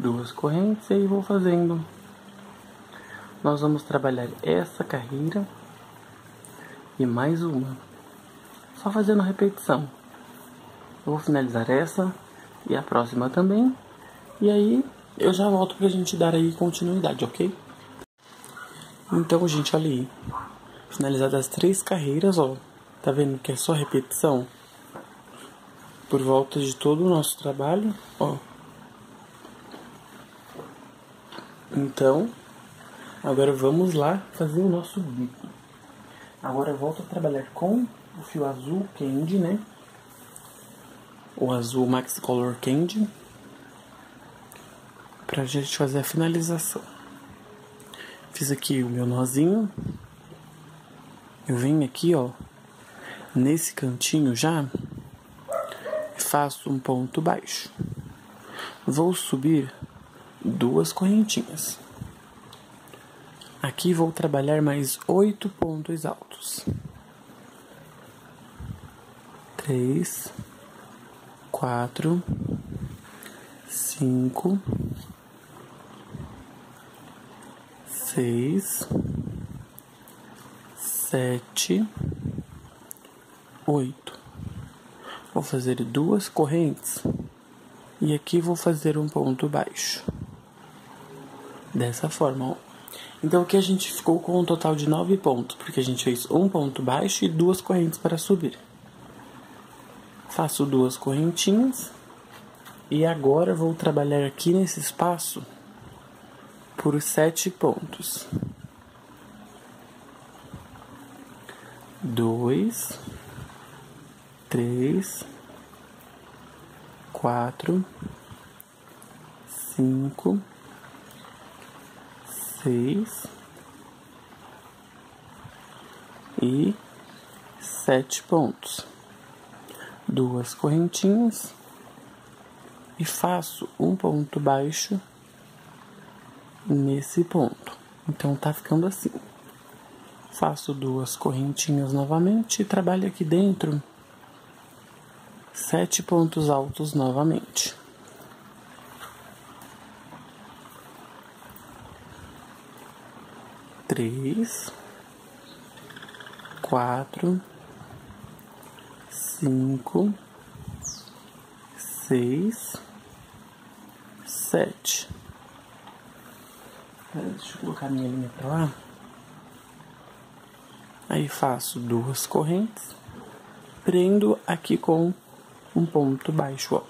Duas correntes e aí vou fazendo. Nós vamos trabalhar essa carreira e mais uma, só fazendo repetição. Eu vou finalizar essa e a próxima também, e aí eu já volto pra gente dar aí continuidade, ok? Então, gente, olha aí, finalizadas as três carreiras, ó, tá vendo que é só repetição? Por volta de todo o nosso trabalho, ó. Então, agora vamos lá fazer o nosso bico. Agora eu volto a trabalhar com o fio azul Candy, né? O azul Max Color Candy. Pra gente fazer a finalização. Fiz aqui o meu nozinho. Eu venho aqui, ó, nesse cantinho já, faço um ponto baixo. Vou subir duas correntinhas. Aqui vou trabalhar mais oito pontos altos. Três, quatro, cinco, seis, sete, oito. Vou fazer duas correntes e aqui vou fazer um ponto baixo dessa forma. Então aqui a gente ficou com um total de nove pontos, porque a gente fez um ponto baixo e duas correntes para subir. Faço duas correntinhas e agora vou trabalhar aqui nesse espaço por sete pontos. Dois, três, quatro, cinco seis e sete pontos, duas correntinhas e faço um ponto baixo nesse ponto. Então tá ficando assim. Faço duas correntinhas novamente e trabalho aqui dentro sete pontos altos novamente. Três, quatro, cinco, seis, sete. Deixa eu colocar minha linha pra lá. Aí faço duas correntes, prendo aqui com um ponto baixo, ó.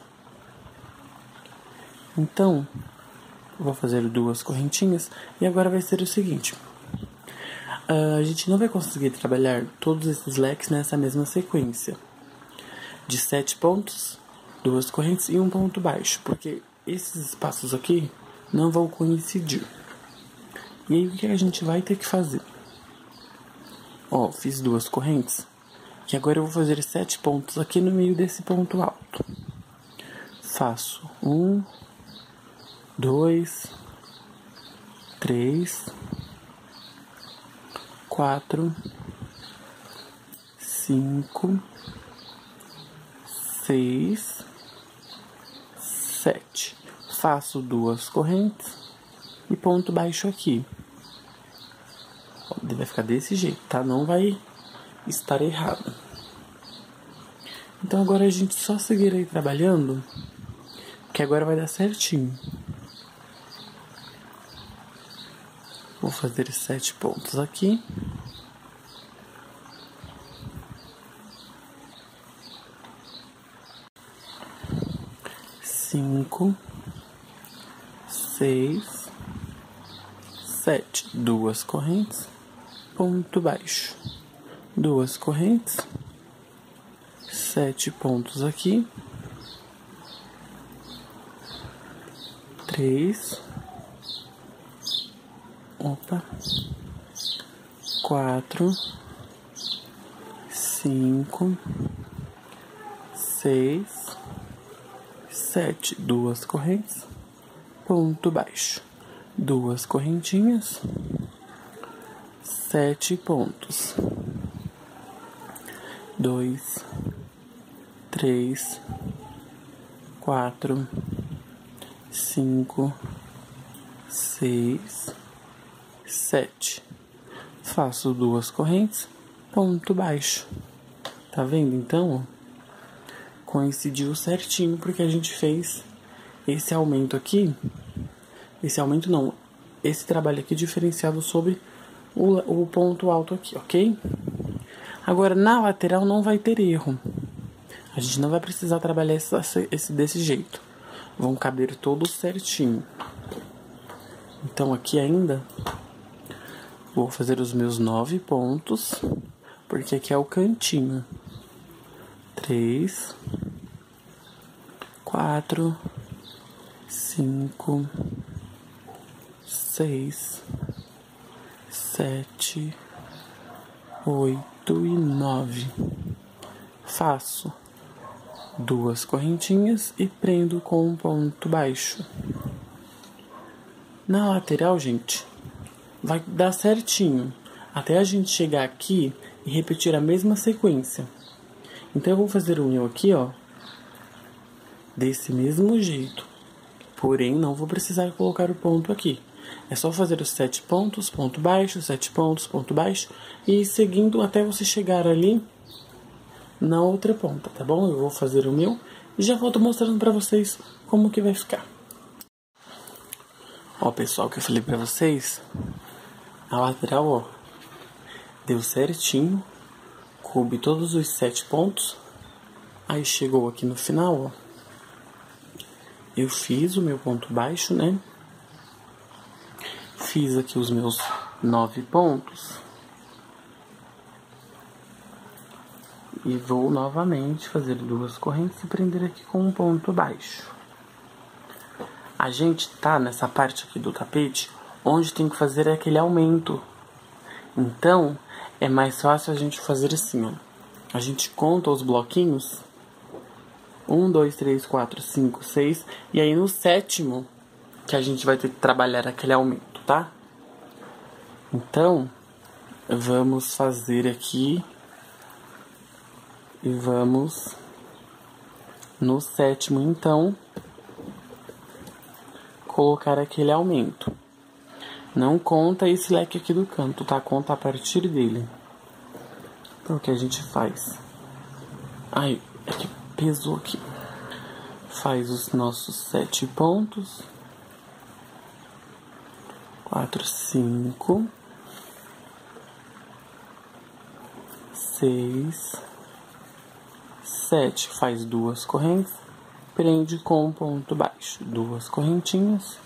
Então, vou fazer duas correntinhas e agora vai ser o seguinte. Uh, a gente não vai conseguir trabalhar todos esses leques nessa mesma sequência. De sete pontos duas correntes e um ponto baixo, porque esses espaços aqui não vão coincidir. E aí o que a gente vai ter que fazer? Ó, fiz duas correntes. E agora eu vou fazer sete pontos aqui no meio desse ponto alto. Faço um, dois, três, quatro, cinco, seis, sete. Faço duas correntes e ponto baixo aqui. Vai ficar desse jeito, tá? Não vai estar errado. Então agora a gente só seguir aí trabalhando, que agora vai dar certinho. Vou fazer sete pontos aqui. Cinco, seis, sete, duas correntes. Ponto baixo, duas correntes, sete pontos aqui, três, opa, quatro, cinco, seis, sete, duas correntes, ponto baixo, duas correntinhas. Sete pontos. Dois, três, quatro, cinco, seis, sete. Faço duas correntes, ponto baixo. Tá vendo então? Coincidiu certinho porque a gente fez esse aumento aqui. Esse aumento não, esse trabalho aqui diferenciado sobre o, o ponto alto aqui, ok? Agora, na lateral não vai ter erro. A gente não vai precisar trabalhar esse, esse desse jeito. Vão caber todos certinho. Então, aqui ainda, vou fazer os meus nove pontos, porque aqui é o cantinho. Três, quatro, cinco, seis, sete, oito e nove. Faço duas correntinhas e prendo com um ponto baixo. Na lateral, gente, vai dar certinho até a gente chegar aqui e repetir a mesma sequência. Então eu vou fazer o meu aqui, ó, desse mesmo jeito. Porém, não vou precisar colocar o ponto aqui. É só fazer os sete pontos, ponto baixo, sete pontos, ponto baixo e seguindo até você chegar ali na outra ponta, tá bom? Eu vou fazer o meu e já volto mostrando pra vocês como que vai ficar. Ó, pessoal, que eu falei pra vocês, a lateral, ó, deu certinho, coube todos os sete pontos, aí chegou aqui no final, ó, eu fiz o meu ponto baixo, né? Fiz aqui os meus nove pontos. E vou novamente fazer duas correntes e prender aqui com um ponto baixo. A gente tá nessa parte aqui do tapete onde tem que fazer aquele aumento. Então, é mais fácil a gente fazer assim, ó. A gente conta os bloquinhos. Um, dois, três, quatro, cinco, seis. E aí no sétimo que a gente vai ter que trabalhar aquele aumento tá? Então, vamos fazer aqui e vamos no sétimo, então, colocar aquele aumento. Não conta esse leque aqui do canto, tá? Conta a partir dele. Então, o que a gente faz? Ai, é que pesou aqui. Faz os nossos sete pontos quatro, cinco, seis, sete. Faz duas correntes, prende com um ponto baixo, duas correntinhas.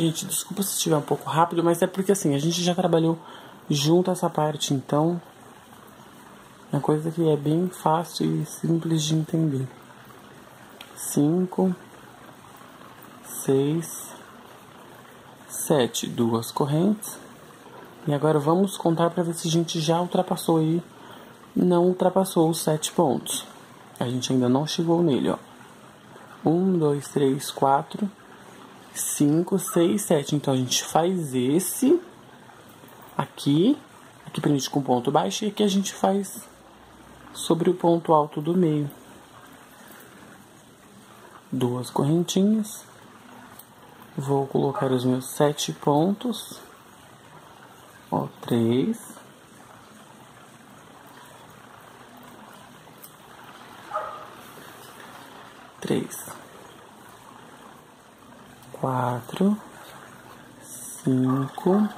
Gente, desculpa se estiver um pouco rápido, mas é porque assim, a gente já trabalhou junto essa parte, então Uma coisa que é bem fácil e simples de entender. Cinco, seis, sete, duas correntes. E agora vamos contar para ver se a gente já ultrapassou aí. Não ultrapassou os sete pontos. A gente ainda não chegou nele, ó. Um, dois, três, quatro, cinco, seis, sete. Então a gente faz esse aqui, aqui prende com ponto baixo e aqui a gente faz sobre o ponto alto do meio. Duas correntinhas. Vou colocar os meus sete pontos. Ó, três. Três. Quatro. Cinco.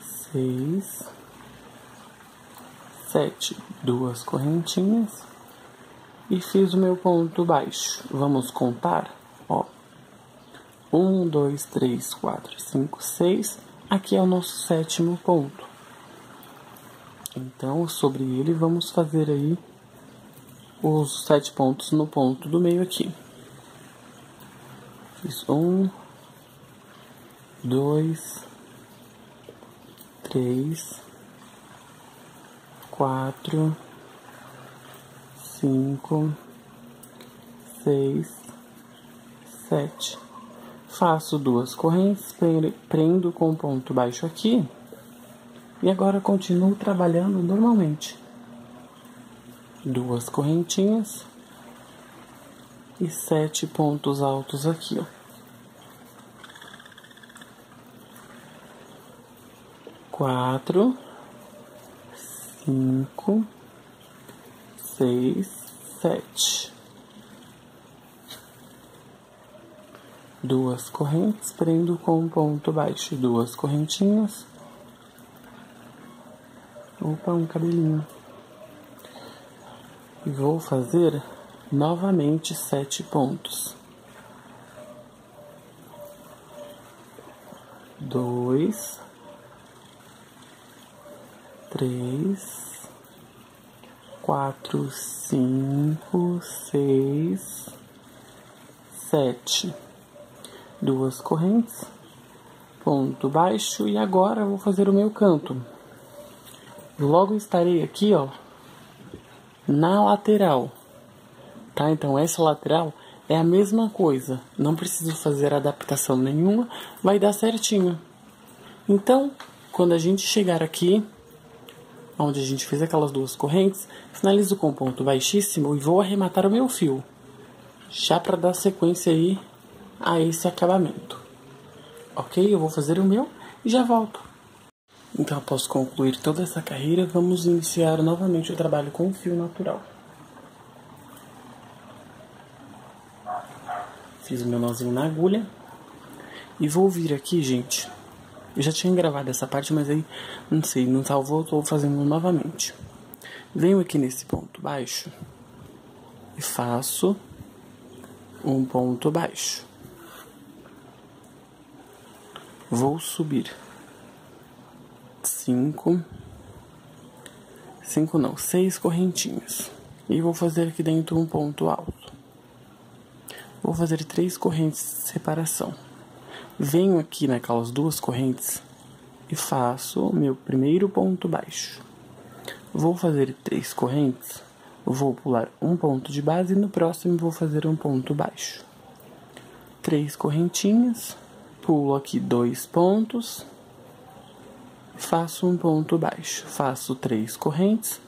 Seis sete, duas correntinhas e fiz o meu ponto baixo. Vamos contar, ó. Um, dois, três, quatro, cinco, seis. Aqui é o nosso sétimo ponto. Então, sobre ele, vamos fazer aí os sete pontos no ponto do meio aqui. Fiz um, dois, três, quatro, cinco, seis, sete. Faço duas correntes, prendo com ponto baixo aqui e agora continuo trabalhando normalmente. Duas correntinhas e sete pontos altos aqui, ó. Quatro cinco, seis, sete. Duas correntes, prendo com um ponto baixo, duas correntinhas. Opa, um cabelinho. E vou fazer novamente sete pontos. Dois, três, quatro, cinco, seis, sete. Duas correntes, ponto baixo e agora vou fazer o meu canto. Logo estarei aqui, ó, na lateral, tá? Então essa lateral é a mesma coisa, não preciso fazer adaptação nenhuma, vai dar certinho. Então, quando a gente chegar aqui, onde a gente fez aquelas duas correntes, finalizo com ponto baixíssimo e vou arrematar o meu fio, já para dar sequência aí a esse acabamento. Ok? Eu vou fazer o meu e já volto. Então, após concluir toda essa carreira, vamos iniciar novamente o trabalho com o fio natural. Fiz o meu nozinho na agulha. E vou vir aqui, gente, eu já tinha gravado essa parte, mas aí, não sei, não salvou, estou fazendo novamente. Venho aqui nesse ponto baixo e faço um ponto baixo. Vou subir cinco, cinco não, seis correntinhas. E vou fazer aqui dentro um ponto alto. Vou fazer três correntes de separação venho aqui naquelas duas correntes e faço meu primeiro ponto baixo. Vou fazer três correntes, vou pular um ponto de base e no próximo vou fazer um ponto baixo. Três correntinhas, pulo aqui dois pontos, faço um ponto baixo, faço três correntes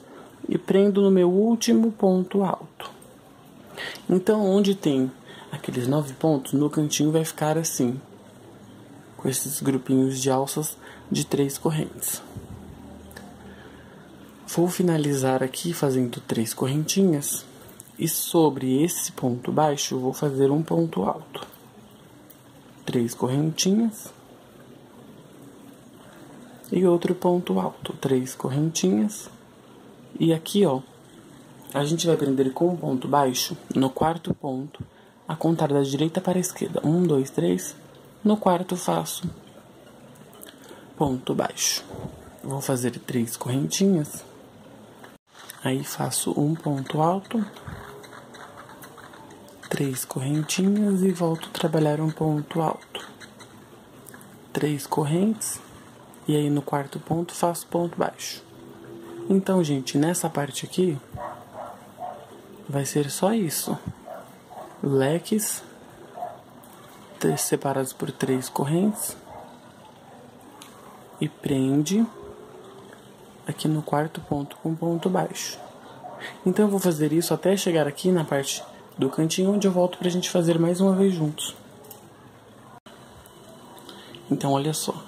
e prendo no meu último ponto alto. Então, onde tem aqueles nove pontos, no cantinho vai ficar assim, com esses grupinhos de alças de três correntes. Vou finalizar aqui fazendo três correntinhas e sobre esse ponto baixo vou fazer um ponto alto. Três correntinhas e outro ponto alto, três correntinhas. E aqui, ó, a gente vai prender com um ponto baixo no quarto ponto, a contar da direita para a esquerda. Um, dois, três, no quarto faço ponto baixo. vou fazer três correntinhas. Aí faço um ponto alto, três correntinhas e volto a trabalhar um ponto alto. Três correntes e aí no quarto ponto faço ponto baixo. Então, gente, nessa parte aqui vai ser só isso. Leques separados por três correntes e prende aqui no quarto ponto com ponto baixo. Então eu vou fazer isso até chegar aqui na parte do cantinho onde eu volto pra gente fazer mais uma vez juntos. Então olha só,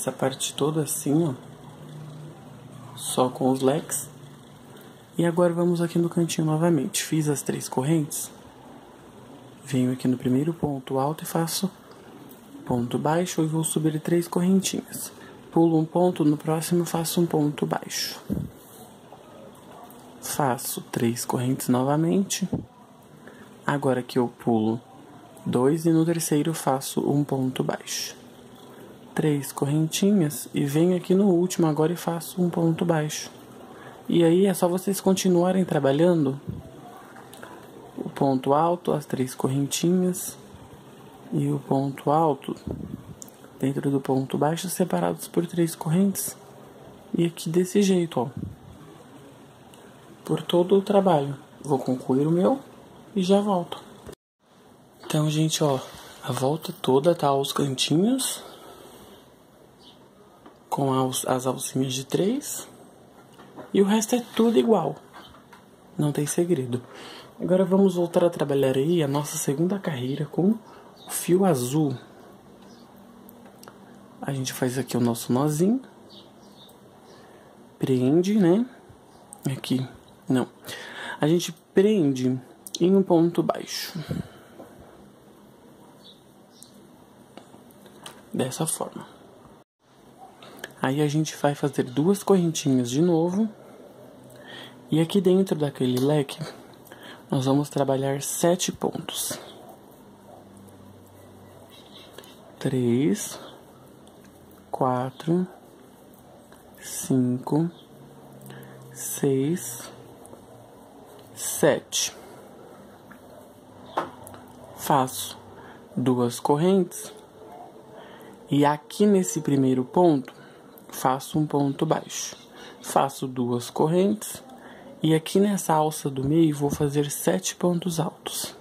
essa parte toda assim, ó, só com os leques. E agora vamos aqui no cantinho novamente. Fiz as três correntes, venho aqui no primeiro ponto alto e faço ponto baixo e vou subir três correntinhas pulo um ponto, no próximo faço um ponto baixo. Faço três correntes novamente. Agora que eu pulo dois e no terceiro faço um ponto baixo. Três correntinhas e venho aqui no último agora e faço um ponto baixo. E aí é só vocês continuarem trabalhando o ponto alto, as três correntinhas e o ponto alto dentro do ponto baixo separados por três correntes. E aqui desse jeito, ó. Por todo o trabalho. Vou concluir o meu e já volto. Então, gente, ó, a volta toda tá aos cantinhos. Com as, as alcinhas de três. E o resto é tudo igual. Não tem segredo. Agora vamos voltar a trabalhar aí a nossa segunda carreira com o fio azul. A gente faz aqui o nosso nozinho. Prende, né? Aqui, não. A gente prende em um ponto baixo. Dessa forma. Aí a gente vai fazer duas correntinhas de novo. E aqui dentro daquele leque, nós vamos trabalhar sete pontos. Três quatro, cinco, seis, sete. Faço duas correntes e aqui nesse primeiro ponto faço um ponto baixo. Faço duas correntes e aqui nessa alça do meio vou fazer sete pontos altos.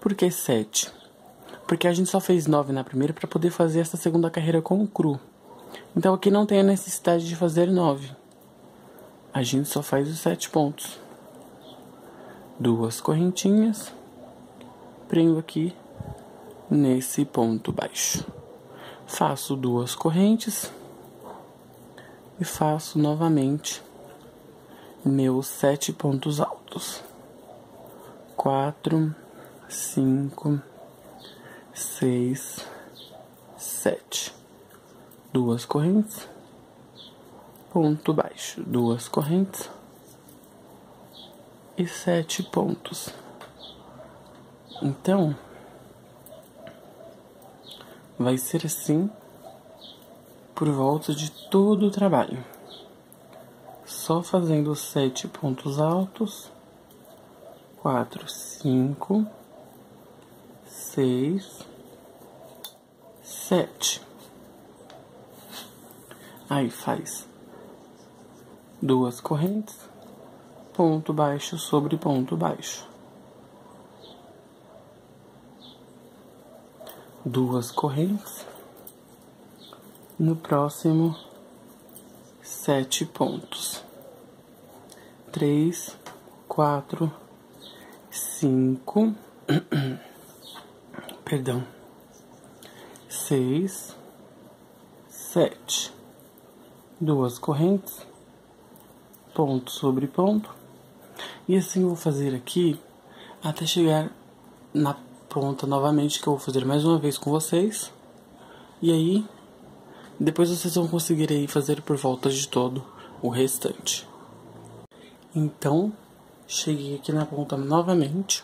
Por que sete? Porque a gente só fez 9 na primeira para poder fazer essa segunda carreira com o cru. Então aqui não tem a necessidade de fazer 9. A gente só faz os 7 pontos. Duas correntinhas. Prendo aqui nesse ponto baixo. Faço duas correntes. E faço novamente meus sete pontos altos. Quatro, cinco, seis, sete. Duas correntes, ponto baixo, duas correntes e sete pontos. Então, vai ser assim por volta de todo o trabalho. Só fazendo sete pontos altos, quatro, cinco seis, sete. Aí faz duas correntes, ponto baixo sobre ponto baixo. Duas correntes. No próximo, sete pontos. Três, quatro, cinco. [CLEARS THROAT] perdão, seis, sete, duas correntes, ponto sobre ponto, e assim vou fazer aqui até chegar na ponta novamente, que eu vou fazer mais uma vez com vocês, e aí depois vocês vão conseguir aí fazer por volta de todo o restante. Então, cheguei aqui na ponta novamente,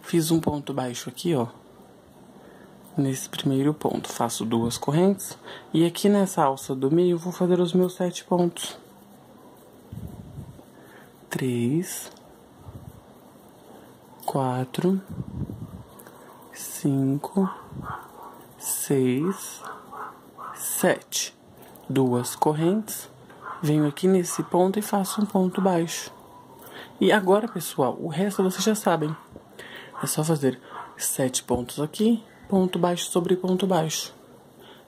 fiz um ponto baixo aqui, ó, nesse primeiro ponto. Faço duas correntes e aqui nessa alça do meio vou fazer os meus sete pontos. Três, quatro, cinco, seis, sete. Duas correntes. Venho aqui nesse ponto e faço um ponto baixo. E agora, pessoal, o resto vocês já sabem. É só fazer sete pontos aqui, ponto baixo sobre ponto baixo.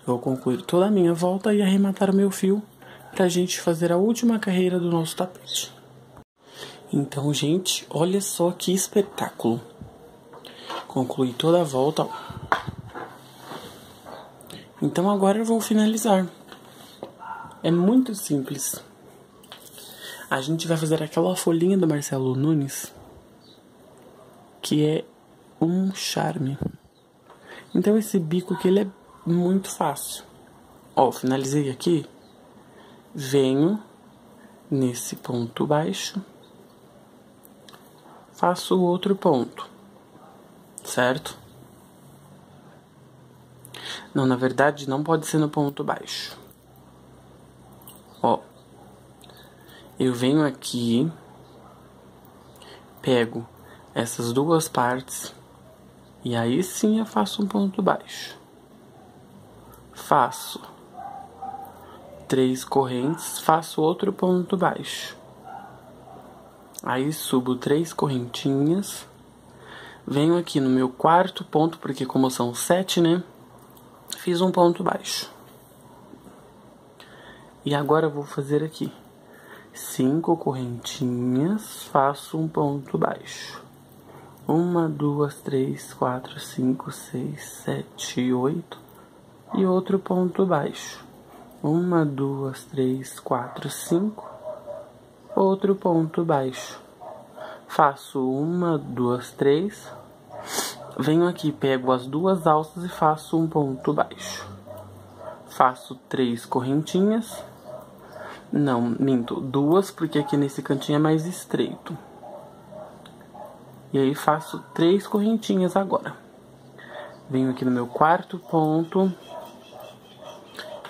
Eu vou concluir toda a minha volta e arrematar o meu fio para a gente fazer a última carreira do nosso tapete. Então, gente, olha só que espetáculo. Concluí toda a volta. Então agora eu vou finalizar. É muito simples. A gente vai fazer aquela folhinha do Marcelo Nunes que é um charme. Então esse bico aqui ele é muito fácil. Ó, finalizei aqui. Venho nesse ponto baixo. Faço outro ponto. Certo? Não, na verdade não pode ser no ponto baixo. Ó. Eu venho aqui, pego essas duas partes e aí sim eu faço um ponto baixo. Faço três correntes, faço outro ponto baixo. Aí subo três correntinhas. Venho aqui no meu quarto ponto, porque como são sete, né? Fiz um ponto baixo. E agora vou fazer aqui cinco correntinhas, faço um ponto baixo. Uma, duas, três, quatro, cinco, seis, sete, oito. E outro ponto baixo. Uma, duas, três, quatro, cinco. Outro ponto baixo. Faço uma, duas, três. Venho aqui, pego as duas alças e faço um ponto baixo. Faço três correntinhas. Não, minto, duas, porque aqui nesse cantinho é mais estreito. E aí faço três correntinhas agora. Venho aqui no meu quarto ponto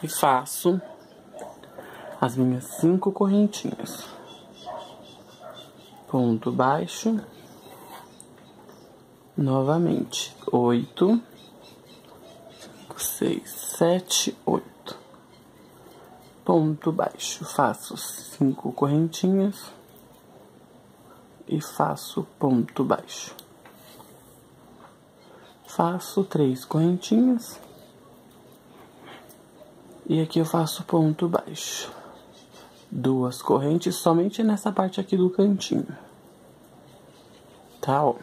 e faço as minhas cinco correntinhas. Ponto baixo. Novamente, oito, seis, sete, oito. Ponto baixo, faço cinco correntinhas e faço ponto baixo. Faço três correntinhas e aqui eu faço ponto baixo. Duas correntes somente nessa parte aqui do cantinho. Tá, ó.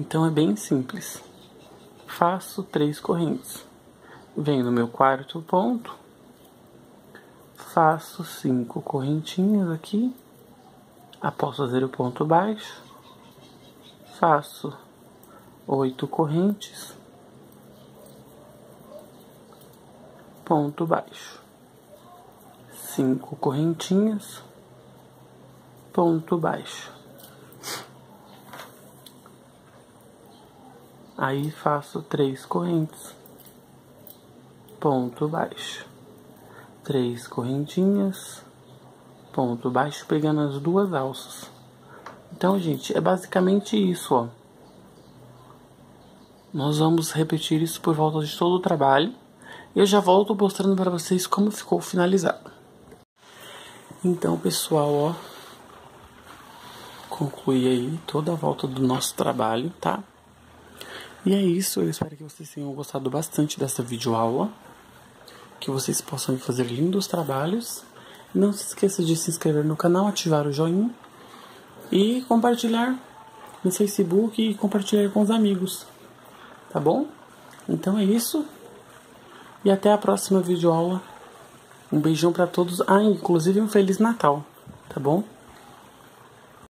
Então é bem simples. Faço três correntes. Venho no meu quarto ponto faço cinco correntinhas aqui, após fazer o ponto baixo, faço oito correntes, ponto baixo, cinco correntinhas, ponto baixo. Aí faço três correntes, ponto baixo três correntinhas, ponto baixo, pegando as duas alças. Então, gente, é basicamente isso, ó. Nós vamos repetir isso por volta de todo o trabalho. Eu já volto mostrando para vocês como ficou finalizado. Então, pessoal, ó. Concluí aí toda a volta do nosso trabalho, tá? E é isso, eu espero que vocês tenham gostado bastante dessa videoaula que vocês possam fazer lindos trabalhos. Não se esqueça de se inscrever no canal, ativar o joinha e compartilhar no Facebook e compartilhar com os amigos. Tá bom? Então é isso. E até a próxima videoaula. Um beijão para todos. Ah, inclusive um Feliz Natal. Tá bom?